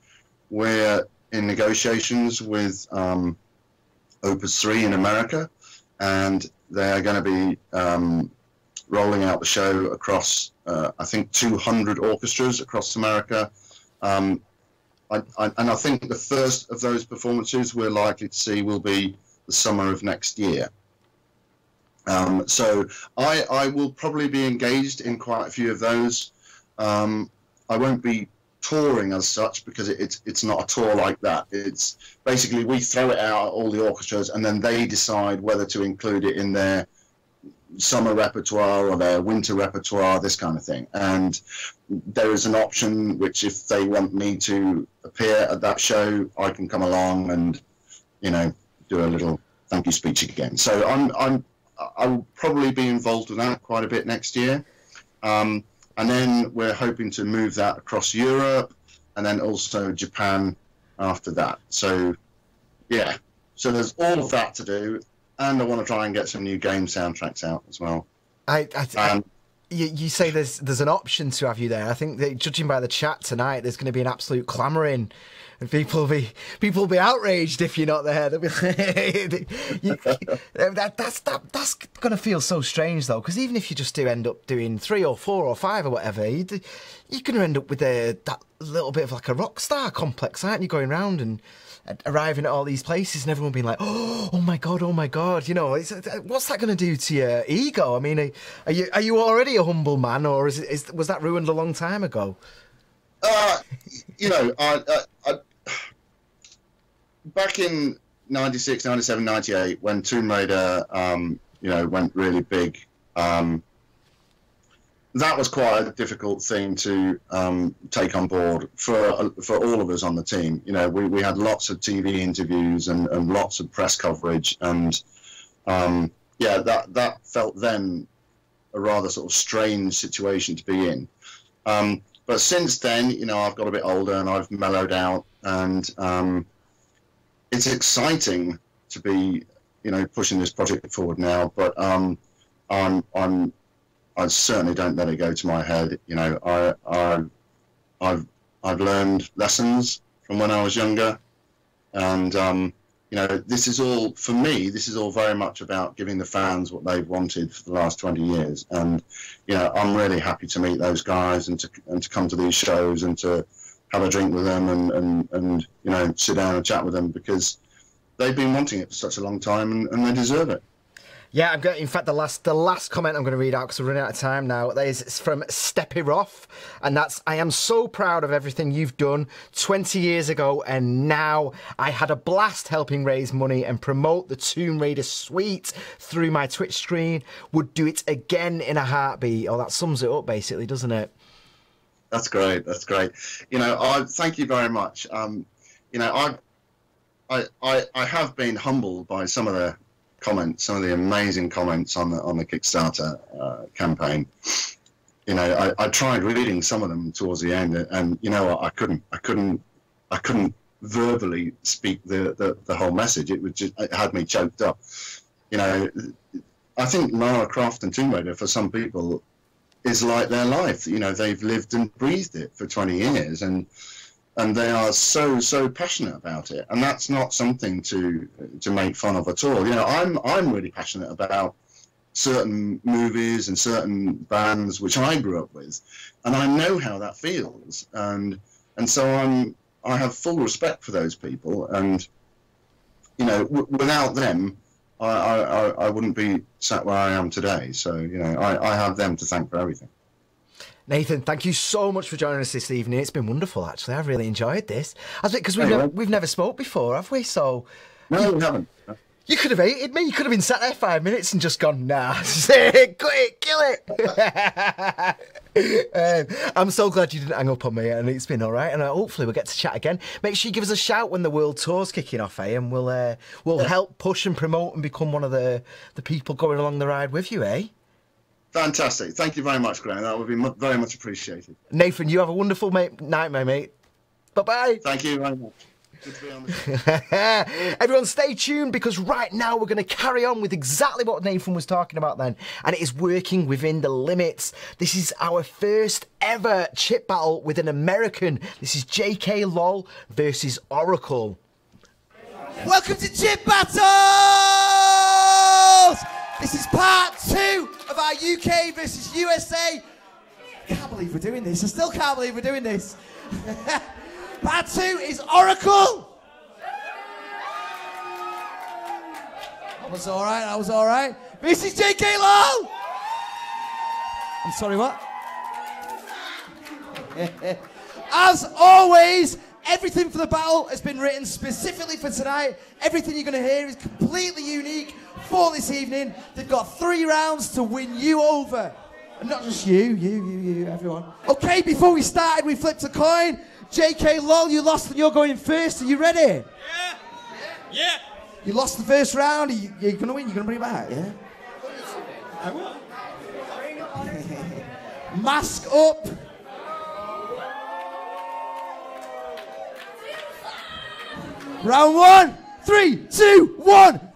we're in negotiations with um, Opus Three in America, and they are going to be um, rolling out the show across, uh, I think, 200 orchestras across America. Um, I, and I think the first of those performances we're likely to see will be the summer of next year. Um, so I, I will probably be engaged in quite a few of those. Um, I won't be touring as such because it, it's it's not a tour like that. It's basically we throw it out at all the orchestras and then they decide whether to include it in their summer repertoire or their winter repertoire, this kind of thing. And there is an option which, if they want me to appear at that show, I can come along and, you know, do a little thank you speech again. So I'm, I'm, I will probably be involved with that quite a bit next year. Um, and then we're hoping to move that across Europe and then also Japan after that. So, yeah. So there's all of that to do and I want to try and get some new game soundtracks out as well. I, I, um, I you, you, say there's there's an option to have you there. I think that judging by the chat tonight, there's going to be an absolute clamouring, and people will be people will be outraged if you're not there. Be, [LAUGHS] you, that, that's that, that's going to feel so strange though, because even if you just do end up doing three or four or five or whatever, you, you're going to end up with a that little bit of like a rock star complex, aren't you? Going around and arriving at all these places and everyone being like, oh, oh my god, oh my god, you know, what's that going to do to your ego? I mean, are, you are you already a humble man, or is, is was that ruined a long time ago? Uh, you know, I, I, I, back in 96, 97, 98, when Tomb Raider, um, you know, went really big. Um, that was quite a difficult thing to um, take on board for for all of us on the team. You know, we, we had lots of TV interviews and, and lots of press coverage, and um, yeah, that that felt then a rather sort of strange situation to be in. Um, but since then, you know, I've got a bit older and I've mellowed out, and um, it's exciting to be, you know, pushing this project forward now. But um, I'm I'm I certainly don't let it go to my head. You know, I, I, I've, I've learned lessons from when I was younger, and um, you know, this is all for me. This is all very much about giving the fans what they've wanted for the last twenty years, and you know, I'm really happy to meet those guys and to and to come to these shows and to have a drink with them and and and you know, sit down and chat with them because they've been wanting it for such a long time and, and they deserve it. Yeah, I'm going. In fact, the last the last comment I'm going to read out because we're running out of time now. That is from Stepiroff, and that's I am so proud of everything you've done 20 years ago, and now I had a blast helping raise money and promote the Tomb Raider suite through my Twitch screen. Would do it again in a heartbeat. Oh, that sums it up basically, doesn't it? That's great. That's great. You know, I thank you very much. Um, you know. I, I, I have been humbled by some of the comments, some of the amazing comments on the on the Kickstarter uh, campaign. You know, I, I tried reading some of them towards the end, and you know I couldn't, I couldn't, I couldn't verbally speak the, the, the whole message. It was just, it had me choked up. You know, I think Lara Croft and Tomb Raider for some people is like their life. You know, they've lived and breathed it for 20 years, and and they are so so passionate about it. And that's not something to to make fun of at all. You know i'm i'm really passionate about certain movies and certain bands which i grew up with and i know how that feels. And and so i'm i have full respect for those people. And you know without them I, I i wouldn't be sat where i am today. So you know i i have them to thank for everything Nathan, thank you so much for joining us this evening. It's been wonderful, actually. I've really enjoyed this. Because we've, never, we've never spoke before, have we? So No, we haven't. you could have hated me. You could have been sat there five minutes and just gone, nah, [LAUGHS] sick, quit, kill it. [LAUGHS] um, I'm so glad you didn't hang up on me, and it's been all right. And uh, hopefully we'll get to chat again. Make sure you give us a shout when the world tour's kicking off, eh? And we'll uh, we'll help push and promote and become one of the the people going along the ride with you, eh? Fantastic. Thank you very much, Graham. That would be mu- very much appreciated. Nathan, you have a wonderful mate, night, my mate. Bye bye. Thank you very much. Good to be on the show. [LAUGHS] Everyone, stay tuned because right now we're going to carry on with exactly what Nathan was talking about then, and it is working within the limits. This is our first ever chip battle with an American. This is JKLOL versus Auracle. Welcome to Chip Battles! This is part two of our UK versus USA. I can't believe we're doing this. I still can't believe we're doing this. [LAUGHS] part two is Auracle. That was all right. That was all right. This is JK Lowell. I'm sorry, what? [LAUGHS] As always, everything for the battle has been written specifically for tonight. Everything you're going to hear is completely unique for this evening. They've got three rounds to win you over. And not just you, you, you, you, everyone. Okay, before we started, we flipped a coin. JKLOL, you lost and you're going first. Are you ready? Yeah. Yeah. You lost the first round. Are you, you're going to win. You're going to bring it back, yeah? I will. [LAUGHS] Mask up. Round one. Three, two, one.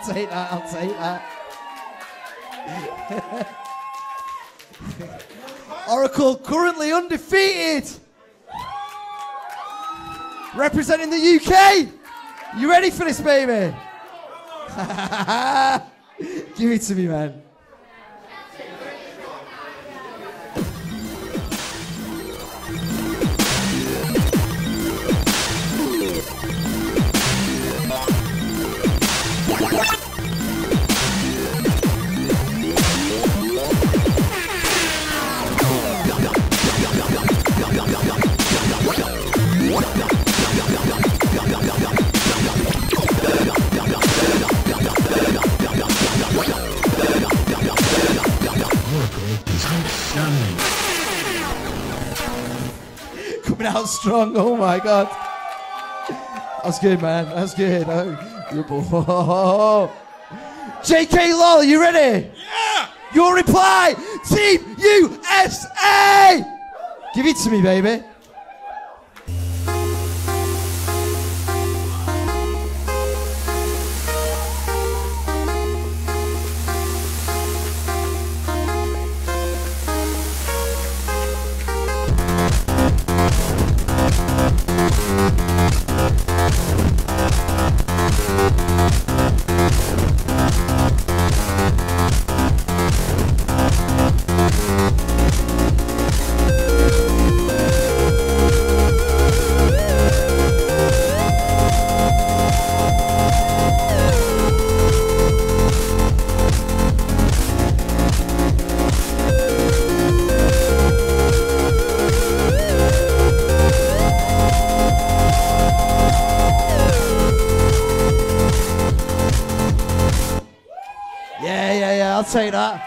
I'll take that. I'll take that. [LAUGHS] Auracle currently undefeated. Representing the UK. You ready for this, baby? [LAUGHS] Give it to me, man. [LAUGHS] Coming out strong. Oh my god. That's good, man. That's good. Oh, good. [LAUGHS] JKLOL, you ready? Yeah. Your reply, Team USA! Give it to me, baby. Take that.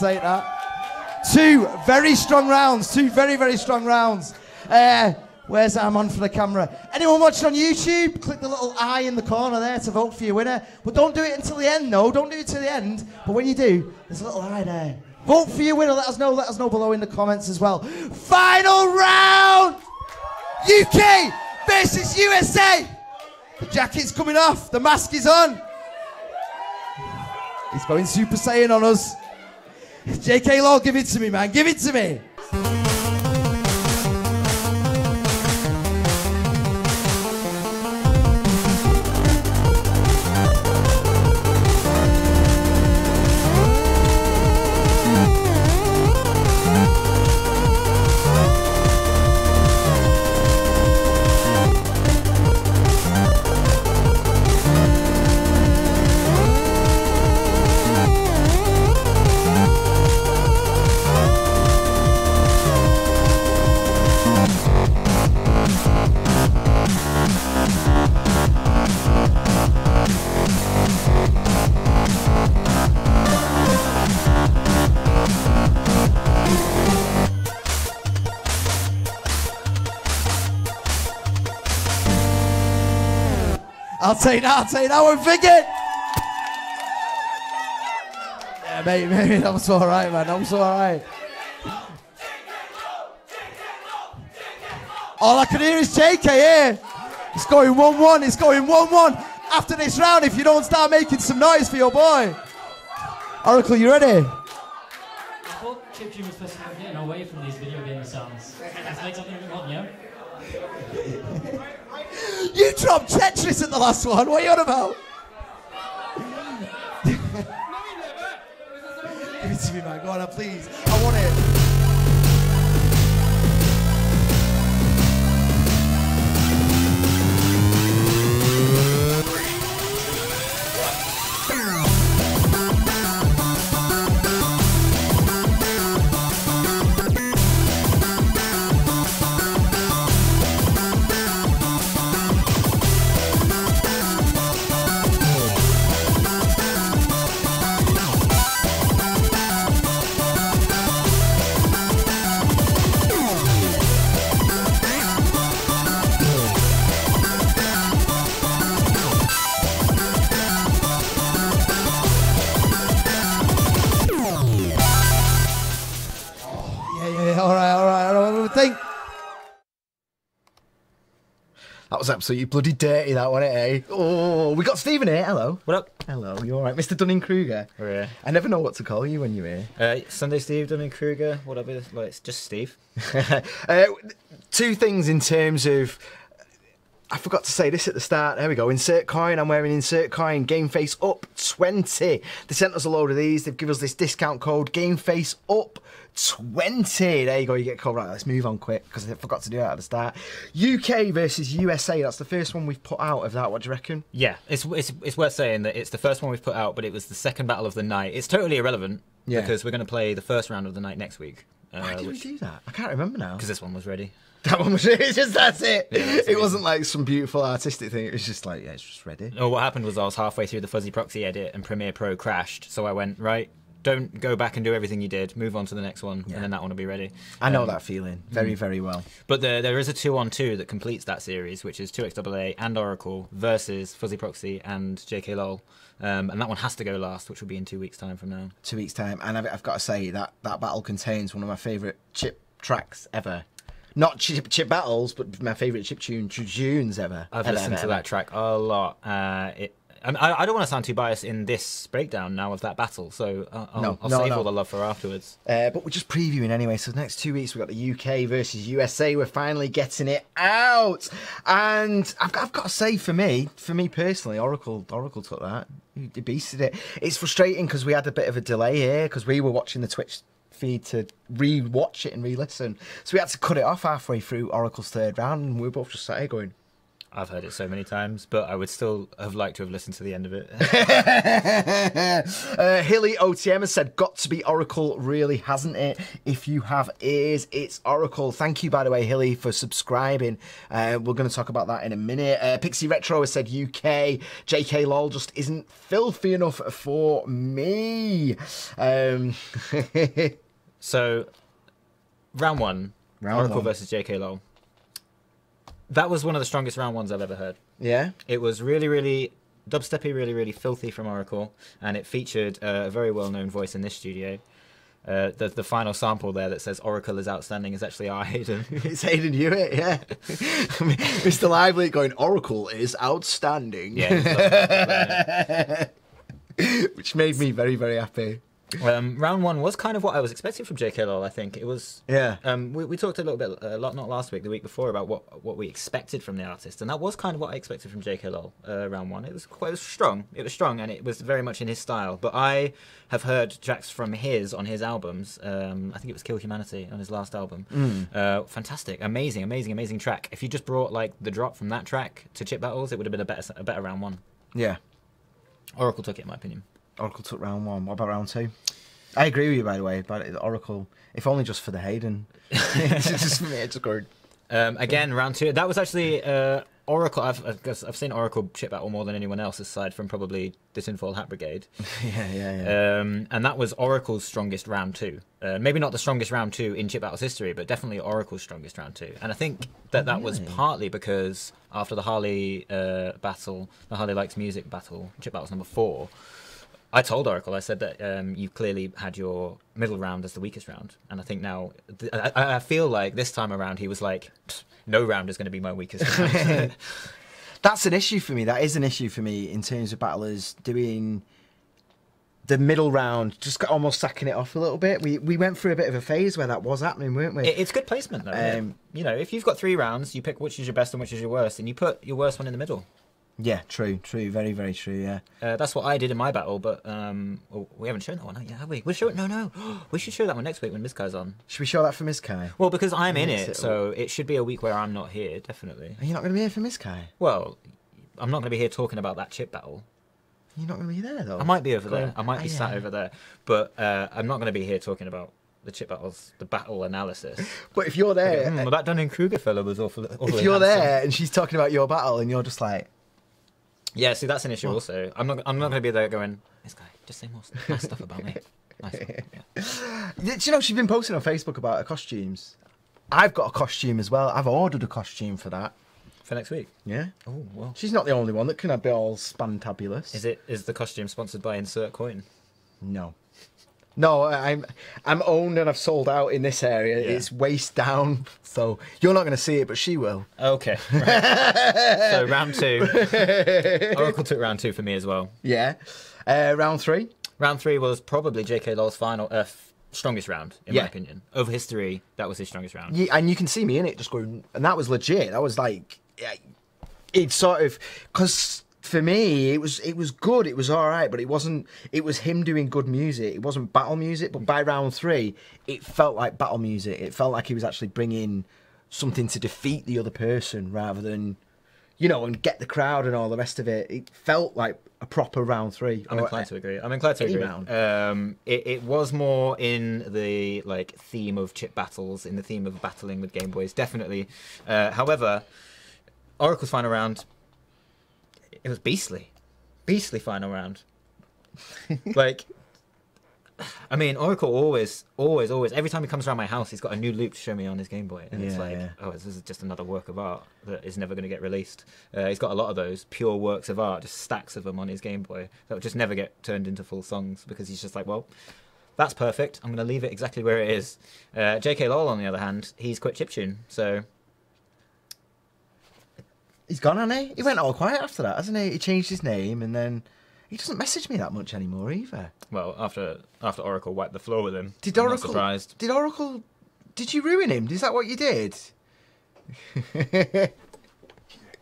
Take that. Two very strong rounds. Two very, very strong rounds. Uh, where's Armand for the camera? Anyone watching on YouTube? Click the little eye in the corner there to vote for your winner. But don't do it until the end, though. Don't do it till the end. But when you do, there's a little eye there. Vote for your winner. Let us know. Let us know below in the comments as well. Final round. UK versus USA. The jacket's coming off. The mask is on. He's going Super Saiyan on us. JK Law, give it to me, man. Give it to me. Take that one, Vickett. Yeah, mate, [LAUGHS] mate, that was all right, man. That was all right. All I can hear is JK here. It's going 1 1. It's going 1 1 after this round if you don't start making some noise for your boy. Auracle, you ready? I thought chiptune was supposed to be getting away from these video game sounds. Let's make something bit more, you dropped Tetris at the last one. What are you on about? [LAUGHS] Give it to me, man. Go on, please. I want it. Was absolutely bloody dirty, that one, eh? Oh, we got Stephen here. Hello. What up? Hello, you all right? Mr. Dunning Kruger. We're. I never know what to call you when you're here. Uh, Sunday Steve, Dunning Kruger, whatever. Like, it's just Steve. [LAUGHS] uh, two things in terms of. I forgot to say this at the start. There we go. Insert coin. I'm wearing insert coin. Game face up 20. They sent us a load of these. They've given us this discount code. Game face up 20. There you go. You get called. Right, let's move on quick because I forgot to do that at the start. UK versus USA. That's the first one we've put out of that. What do you reckon? Yeah, it's, it's it's worth saying that it's the first one we've put out, but it was the second battle of the night. It's totally irrelevant Yeah. because we're going to play the first round of the night next week. Uh, Why did we do that? I can't remember now. Because this one was ready. That one was [LAUGHS] it's just that's it. Yeah, that's it wasn't like some beautiful artistic thing. It was just like yeah, it's just ready. No, what happened was I was halfway through the fuzzy proxy edit and Premiere Pro crashed, so I went right. Don't go back and do everything you did. Move on to the next one, and then that one will be ready. I know Um, that feeling very very well. But there, there is a two on two that completes that series, which is 2XAA and Auracle versus Fuzzy Proxy and JKLOL. Um, and that one has to go last, which will be in two weeks' time from now. two weeks time and I've, I've got to say that that battle contains one of my favourite chip tracks ever not chip, chip battles but my favourite chip tune tunes ever I've ever, listened ever, to ever. that track a lot. Uh, it, I, I, I don't want to sound too biased in this breakdown now of that battle, so I'll, I'll, No, I'll no, save no. all the love for afterwards. uh, but we're just previewing anyway so the next two weeks we've got the UK versus USA we're finally getting it out. And I've got, I've got to say for me for me personally Auracle Auracle took that. He he beasted it. It's frustrating because we had a bit of a delay here because we were watching the Twitch feed to re-watch it and re-listen. So we had to cut it off halfway through Auracle's third round and we were both just sat here going I've heard it so many times, but I would still have liked to have listened to the end of it. [LAUGHS] [LAUGHS] uh, Hilly OTM has said, "Got to be Auracle, really, hasn't it? If you have ears, it's Auracle." Thank you, by the way, Hilly, for subscribing. Uh, we're going to talk about that in a minute. Uh, Pixie Retro has said, "UK, JKLOL just isn't filthy enough for me." Um, [LAUGHS] so, round one, Round Auracle one. versus JK Lowell. That was one of the strongest round ones I've ever heard. yeah, It was really, really dubsteppy, really, really filthy from Auracle, and it featured uh, a very well-known voice in this studio. Uh, the the final sample there that says Auracle is outstanding is actually our [LAUGHS] Hayden. it's Hayden Hewitt. Yeah, [LAUGHS] Mr. Lively going, "Auracle is outstanding." yeah, [LAUGHS] which made me very, very happy. Um, round one was kind of what I was expecting from JK Lowell. I think it was. Yeah. Um, we, we talked a little bit, a lot not last week, the week before, about what what we expected from the artist, and that was kind of what I expected from JK Lowell. Uh, round one, it was quite it was strong. It was strong, and it was very much in his style. But I have heard tracks from his on his albums. Um, I think it was Kill Humanity on his last album. Uh, fantastic, amazing, amazing, amazing track. If you just brought like the drop from that track to Chip Battles, it would have been a better a better round one. Yeah. Auracle took it, in my opinion. Auracle took round one. What about round two? I agree with you, by the way. But Auracle, if only just for the Hayden, [LAUGHS] it's just for me. It's good. Um, again, round two. That was actually uh, Auracle. I've, I've, I've seen Auracle chip battle more than anyone else, aside from probably the Tinfoil Hat Brigade. [LAUGHS] Yeah, yeah, yeah. Um, and that was Auracle's strongest round two. Uh, maybe not the strongest round two in chip battles history, but definitely Auracle's strongest round two. And I think that that was Really? partly because after the Harley uh, battle, the Harley likes music battle, chip battles number four. I told Auracle, I said that um, you clearly had your middle round as the weakest round, and I think now, th- I, I feel like this time around he was like, no round is going to be my weakest round. [LAUGHS] That's an issue for me. That is an issue for me in terms of battlers doing the middle round, just got- almost sacking it off a little bit. We we went through a bit of a phase where that was happening, weren't we? It- it's good placement though. Um, you know, if you've got three rounds, you pick which is your best and which is your worst, and you put your worst one in the middle. Yeah, true, true, very, very true. Yeah. Uh, that's what I did in my battle, but um, well, we haven't shown that one yet, have we? We'll show it. No, no, [GASPS] we should show that one next week when Miss Mizkai's on. Should we show that for Miss Kai? Well, because I'm in it, it so it should be a week where I'm not here, definitely. Are you not going to be here for Miss Kai? Well, I'm not going to be here talking about that chip battle. You're not going to be there though. I might be over Go there. on. I might be Oh, sat over there, but uh, I'm not going to be here talking about the chip battles, the battle analysis. [LAUGHS] But if you're there, Hmm, well, that Dunning Kruger fella was awful. if you're handsome. there and she's talking about your battle and you're just like, Yeah, see, that's an issue also. I'm not. I'm not going to be there going. This guy, just say more nice stuff about me. [LAUGHS] Nice. Yeah. do you know she's been posting on Facebook about her costumes? I've got a costume as well. I've ordered a costume for that. For next week. Yeah. Oh well. She's not the only one that can be all spantabulous. Is it? Is the costume sponsored by Insert Coin? No. No, I'm I'm owned and I've sold out in this area. Yeah. It's waist down, so you're not going to see it, but she will. Okay. Right. [LAUGHS] so round two. Auracle took round two for me as well. Yeah. Uh, round three. Round three was probably J.K. Lowell's final, uh, strongest round in Yeah. my opinion. Over history, that was his strongest round. Yeah, and you can see me in it just going, and that was legit. That was like, yeah, it's sort of because for me it was it was good. It was all right, but it wasn't. It was him doing good music. It wasn't battle music. But by round three, it felt like battle music. It felt like he was actually bringing something to defeat the other person rather than. You know, and get the crowd and all the rest of it. It felt like a proper round three. I'm inclined to agree. I'm inclined to agree. round. Um, it, it was more in the like theme of chip battles, in the theme of battling with Game Boys, definitely. Uh, however, Auracle's final round, it was beastly, beastly final round. [LAUGHS] like, I mean, Auracle always, always, always. Every time he comes around my house, he's got a new loop to show me on his Game Boy, and it's like, yeah. oh, this is just another work of art that is never going to get released. Uh, he's got a lot of those pure works of art, just stacks of them on his Game Boy that will just never get turned into full songs because he's just like, well, that's perfect. I'm going to leave it exactly where it is. Uh, J.K. Lowell, on the other hand, he's quit chiptune, so He's gone, hasn't he? He went all quiet after that, hasn't he? He changed his name and then he doesn't message me that much anymore either. well, after after Auracle wiped the floor with him, Did I'm Auracle? surprised. Did Auracle? Did you ruin him? Is that what you did? [LAUGHS]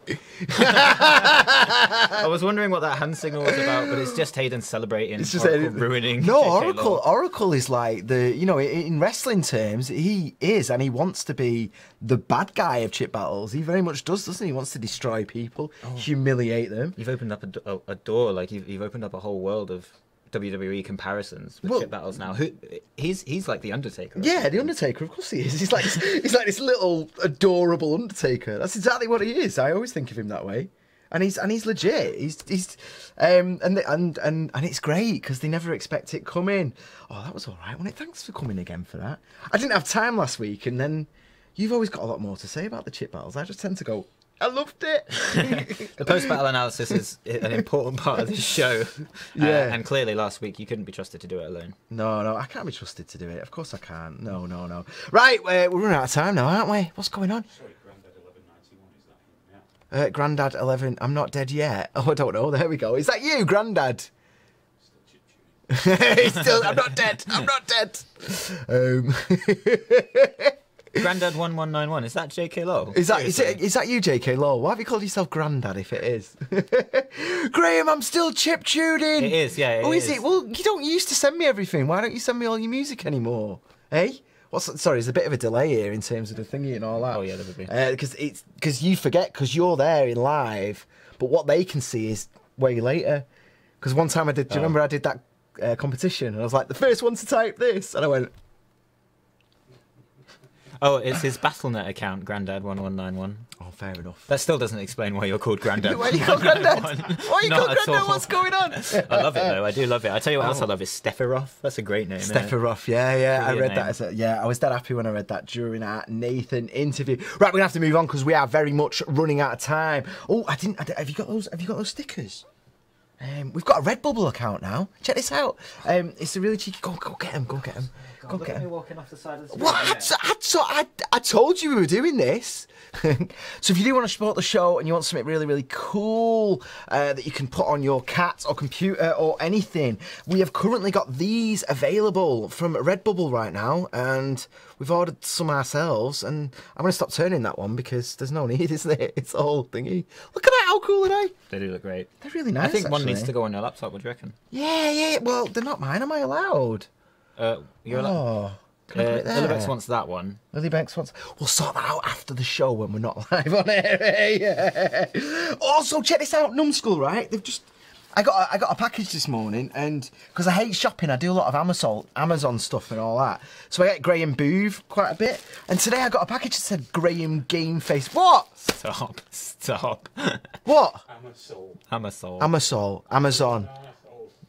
[LAUGHS] I was wondering what that hand signal was about, but it's just Hayden celebrating. It's just Auracle ruining. No, JK Auracle. Law. Auracle is like the you know in wrestling terms, he is and he wants to be the bad guy of chip battles. He very much does, doesn't he? He wants to destroy people, Oh. humiliate them. You've opened up a, do- oh, a, a door, like you've, you've opened up a whole world of WWE comparisons with Well- chip battles now. Who he's he's like the Undertaker. Yeah, the Undertaker. Of course he is. He's like he's like this little adorable Undertaker. That's exactly what he is. I always think of him that way. And he's and he's legit. He's he's um and and and and it's great because they never expect it coming. Oh, that was all right. Well, thanks for coming again for that. I didn't have time last week, and then you've always got a lot more to say about the chip battles. I just tend to go. I loved it. [LAUGHS] The post battle analysis is an important part of this show. [LAUGHS] Uh, Yeah. and clearly last week you couldn't be trusted to do it alone. no, no, I can't be trusted to do it. Of course I can't. No, no, no. Right, uh, we're running out of time now, aren't we? What's going on? Uh, Grandad eleven. I'm not dead yet. [LAUGHS] Oh, I don't know. There we go. Is that you, Grandad? He's still. I'm not dead. I'm not dead. Um, Grandad one one nine one. Is that J.K. Lowe? is that is, it, Seriously? is that you, J.K. Law? Why have you called yourself Grandad if it is? [LAUGHS] Graham, I'm still chip tuning. It is, yeah, it oh, is, is. it? Well, you don't used to send me everything. Why don't you send me all your music anymore? Hey. What's, sorry, there's a bit of a delay here in terms of the thingy and all that. Oh, yeah, there would be. Because it's because you forget because you're there in live, but what they can see is way later. Because one time I did, do you Oh. remember I did that uh, competition and I was like the first one to type this, and I went, Oh, it's his BattleNet account, Grandad one one nine one. oh, fair enough. That still doesn't explain why you're called Grandad. [LAUGHS] Why are you called Grandad? [LAUGHS] Why are you called at Grandad? What's going on? [LAUGHS] I love it though. I do love it. I tell you what else I Oh. love is Stefaroff. That's a great name. isn't? Stefferoff, yeah, yeah. I Brilliant read that as a, yeah. I was that happy when I read that during our Nathan interview. Right, we're gonna have to move on because we are very much running out of time. Oh, I didn't. I have you got those? Have you got those stickers? Um, we've got a Redbubble account now. Check this out. Um, it's a really cheeky. Go, go get them. Go get them. Go get them. walking off the side of the What? I, t- I, t- I, I told you we were doing this. [LAUGHS] so if you do want to support the show and you want something really, really cool uh, that you can put on your cat or computer or anything, we have currently got these available from Redbubble right now, and we've ordered some ourselves. And I'm going to stop turning that one because there's no need, [LAUGHS] is there? It's all thingy. Look at that! How cool are they? They do look great. They're really nice. I think one needs to go on your laptop. What do you reckon? Yeah, yeah. Well, they're not mine. Am I allowed? Uh, you're Oh. Can I uh, it there? Wants that one. Lily Banks wants. We'll sort that out after the show when we're not [LAUGHS] live on air. [LAUGHS] yeah. Also, check this out, Numskull. Right? They've just. I got a, I got a package this morning, and because I hate shopping, I do a lot of Amazon Amazon stuff and all that. So I get Graham Boove quite a bit, and today I got a package that said Graham Game Face. What? Stop. [LAUGHS] Stop. What? Amazon. Amazon. Amazon. Amazon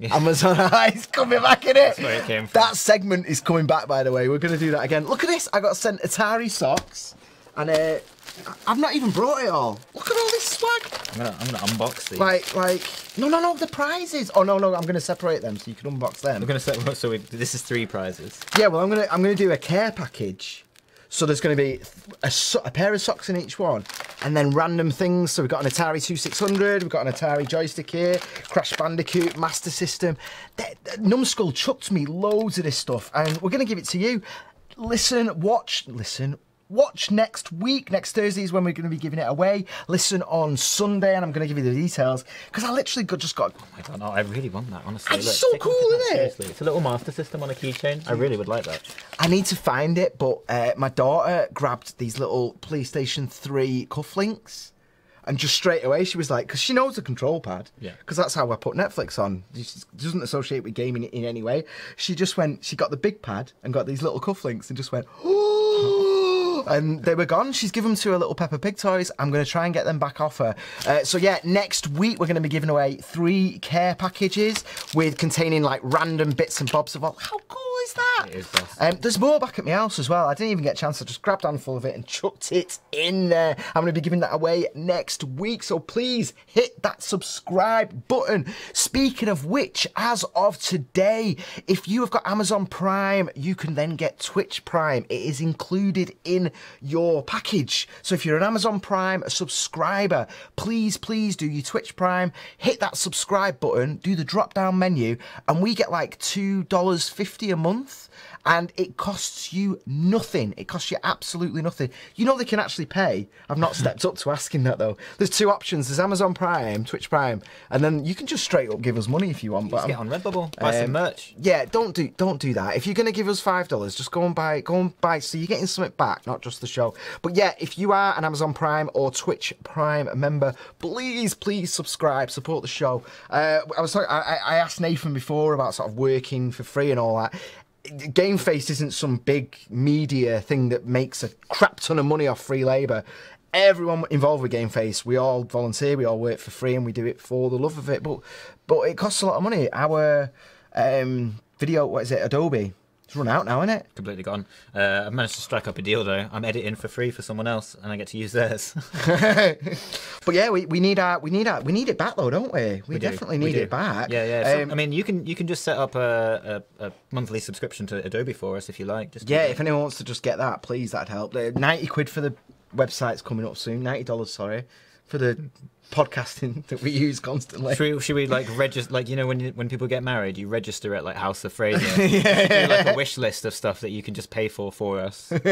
Amazon, [LAUGHS] Eyes coming back in it. where it came from. That segment is coming back, by the way. We're going to do that again. Look at this. I got sent Atari socks, and uh, I've not even brought it all. Look at all this swag. I'm gonna, I'm gonna unbox these. Like, like, no, no, no, the prizes. Oh no, no, I'm going to separate them so you can unbox them. We're gonna set. [LAUGHS] So we, this is three prizes. Yeah, well, I'm gonna I'm gonna do a care package. So there's going to be a, a pair of socks in each one, and then random things. So we've got an Atari 2600, we've got an Atari joystick here, Crash Bandicoot, Master System. Numskull chucked me loads of this stuff, and we're going to give it to you. Listen, watch, listen. Watch next week. Next Thursday is when we're going to be giving it away. Listen on Sunday, and I'm going to give you the details because I literally just got I don't know. I really want that. Honestly, It's Look, so a cool, isn't it? Seriously, it's a little master system on a keychain. I really would like that. I need to find it, but uh, my daughter grabbed these little PlayStation 3 cufflinks. And just straight away, she was like, because she knows the control pad. Yeah. Because that's how I put Netflix on. She doesn't associate with gaming in any way. She just went, she got the big pad and got these little cufflinks and just went, [GASPS] [GASPS] oh. And they were gone. She's given them to her little Peppa Pig toys. I'm going to try and get them back off her. Uh, so yeah, next week we're going to be giving away three care packages with containing like random bits and bobs of all. How cool is that? It is. Um, there's more back at my house as well. I didn't even get a chance. I just grabbed a handful of it and chucked it in there. I'm going to be giving that away next week. So please hit that subscribe button. Speaking of which, as of today, if you have got Amazon Prime, you can then get Twitch Prime. It is included in your package. So if you're an Amazon Prime subscriber, please, please do your Twitch Prime. Hit that subscribe button, do the drop down menu, and we get like $2.50 a month month and it costs you nothing. It costs you absolutely nothing. You know they can actually pay. I've not stepped up to asking that though. There's two options. There's Amazon Prime, Twitch Prime, and then you can just straight up give us money if you want. But get on Redbubble, buy Um, some merch. yeah, don't do don't do that. If you're gonna give us five dollars, just go and buy go and buy so you're getting something back, not just the show. But yeah, if you are an Amazon Prime or Twitch Prime member, please please subscribe, support the show. Uh, I was talking, I I asked Nathan before about sort of working for free and all that. Game Face isn't some big media thing that makes a crap ton of money off free labour. Everyone involved with Game Face, we all volunteer, we all work for free, and we do it for the love of it. But but it costs a lot of money. Our um, video, what is it, Adobe? It's run out now, isn't it? Completely gone. Uh, I've managed to strike up a deal though. I'm editing for free for someone else, and I get to use theirs. [LAUGHS] But yeah, we, we need our we need our we need it back though, don't we? We, do, definitely we need do. it back. Yeah, yeah. So, Um, I mean, you can you can just set up a, a, a monthly subscription to Adobe for us if you like. Just yeah. If anyone wants to just get that, please, that'd help. Uh, Ninety quid for the website's coming up soon. Ninety dollars, sorry, for the podcasting [LAUGHS] that we use constantly. Should we, should we like register like you know when you, when people get married you register at like House of Fraser [LAUGHS] Do, like a wish list of stuff that you can just pay for for us [LAUGHS]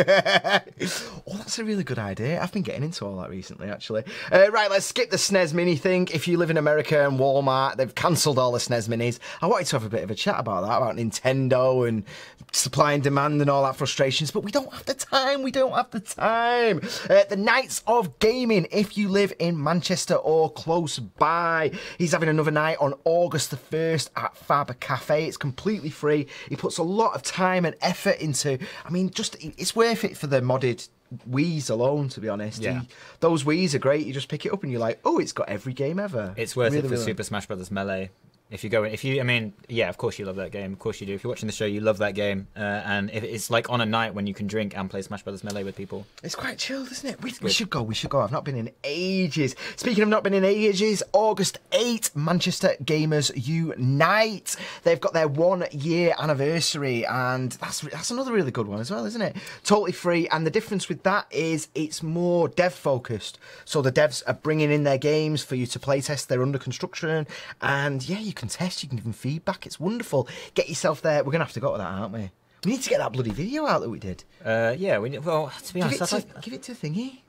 oh, that's a really good idea. I've been getting into all that recently, actually. Uh, right, let's skip the SNES Mini thing. If you live in America and Walmart, they've cancelled all the SNES Minis. I wanted to have a bit of a chat about that, about Nintendo and supply and demand and all that frustrations, but we don't have the time. We don't have the time. Uh, the Knights of Gaming, if you live in Manchester or close by, he's having another night on August the 1st at Fab Cafe. It's completely free. He puts a lot of time and effort into, I mean, just it's worth it for the modded Wii's alone, to be honest. Yeah. He- those Wii's are great. You just pick it up and you're like, oh, it's got every game ever. it's worth Really, it for really- Super Smash Brothers Melee if you go in if you I mean yeah of course you love that game of course you do if you're watching the show you love that game uh, and if it's like on a night when you can drink and play Smash Brothers Melee with people It's quite chilled, isn't it? We, we should go. We should go. I've not been in ages. Speaking of not been in ages, August 8th, Manchester Gamers Unite. They've got their one year anniversary, and that's that's another really good one as well, isn't it? Totally free. And the difference with that is it's more dev focused. So the devs are bringing in their games for you to play test. They're under construction, and yeah, you can test. You can give them feedback. It's wonderful. Get yourself there. We're gonna have to go to that, aren't we? We need to get that bloody video out that we did. uh, yeah we need, well to be Give honest it, to, like give it to Thingy.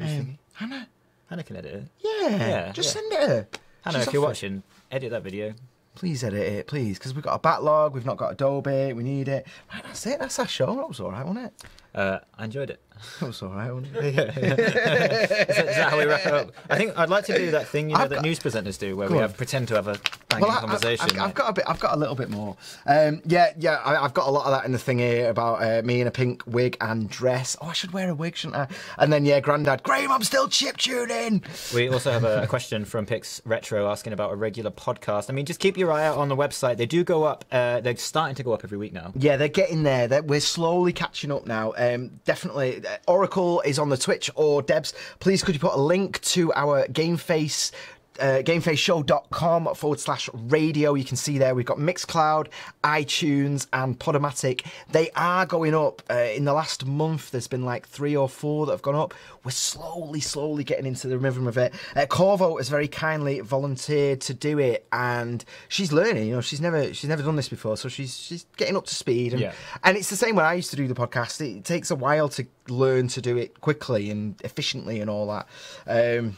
Um, Hannah. Hannah can edit it Yeah, Yeah, just yeah. send it her. Hannah She's if you're it. watching edit that video please edit it, please, because we've got a backlog. We've not got Adobe. We need it. Right, that's it. That's our show. That was all right, wasn't it? Uh, I enjoyed it [LAUGHS] That was all right, wasn't it? [LAUGHS] is, that, is that how we wrap it up? I think I'd like to do that thing you know I've that got- news presenters do, where we have pretend to have a banging I- I- conversation. I've, I've like- got a bit. I've got a little bit more. Um, yeah, yeah. I, I've got a lot of that in the thing here about uh, me in a pink wig and dress. Oh, I should wear a wig, shouldn't I? And then yeah, Grandad, Graham, I'm still chip tuning. We also have a, a question from Pix Retro asking about a regular podcast. I mean, just keep your eye out on the website. They do go up. Uh, they're starting to go up every week now. Yeah, they're getting there. They're, we're slowly catching up now. Um, definitely, uh, Auracle is on the Twitch or Debs. Please, could you put a link to our Game Face? Uh, gamefaceshow.com forward slash radio. You can see there we've got Mixcloud, iTunes, and Podomatic. They are going up. Uh, in the last month, there's been like three or four that have gone up. We're slowly, slowly getting into the rhythm of it. Uh, Corvo has very kindly volunteered to do it, and she's learning. You know, she's never she's never done this before, so she's she's getting up to speed. And, Yeah. and it's the same when I used to do the podcast. It takes a while to learn to do it quickly and efficiently and all that. Um,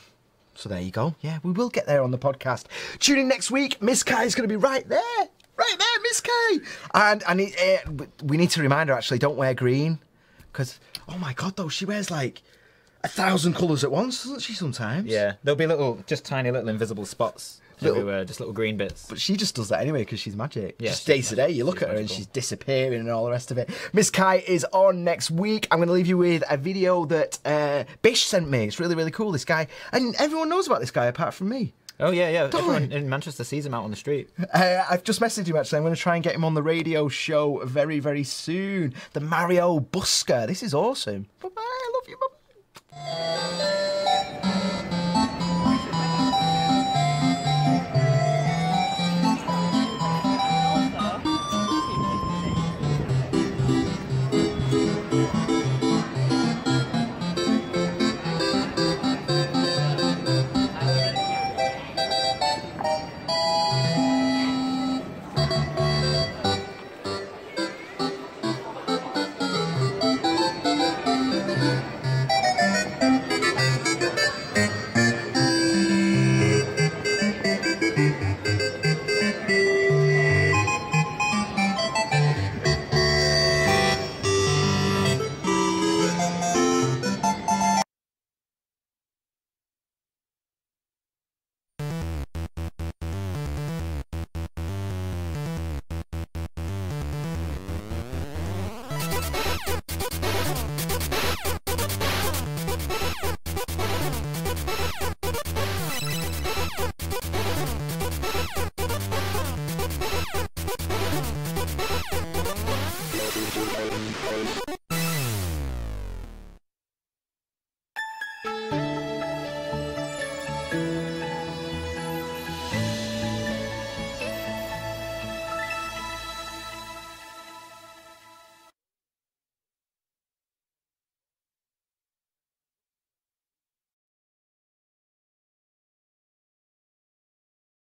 so there you go. Yeah, we will get there on the podcast. Tune in next week. Miss Kai is going to be right there. Right there, Miss Kai. And and it, uh, we need to remind her actually, don't wear green. Because, oh my God, though, she wears like a thousand colours at once, doesn't she, sometimes? Yeah, there'll be little, just tiny little invisible spots Little- everywhere, just little green bits. But she just does that anyway because she's magic. Yeah, just day to day, you look at her and she's disappearing and all the rest of it. Miss Kai is on next week. I'm going to leave you with a video that uh, Bish sent me. It's really, really cool, this guy. And everyone knows about this guy apart from me. Oh yeah, yeah. Don't Everyone in Manchester sees him out on the street. Uh, I've just messaged him actually. I'm going to try and get him on the radio show very, very soon. The Mario Busker. This is awesome. Bye bye. I love you. Bye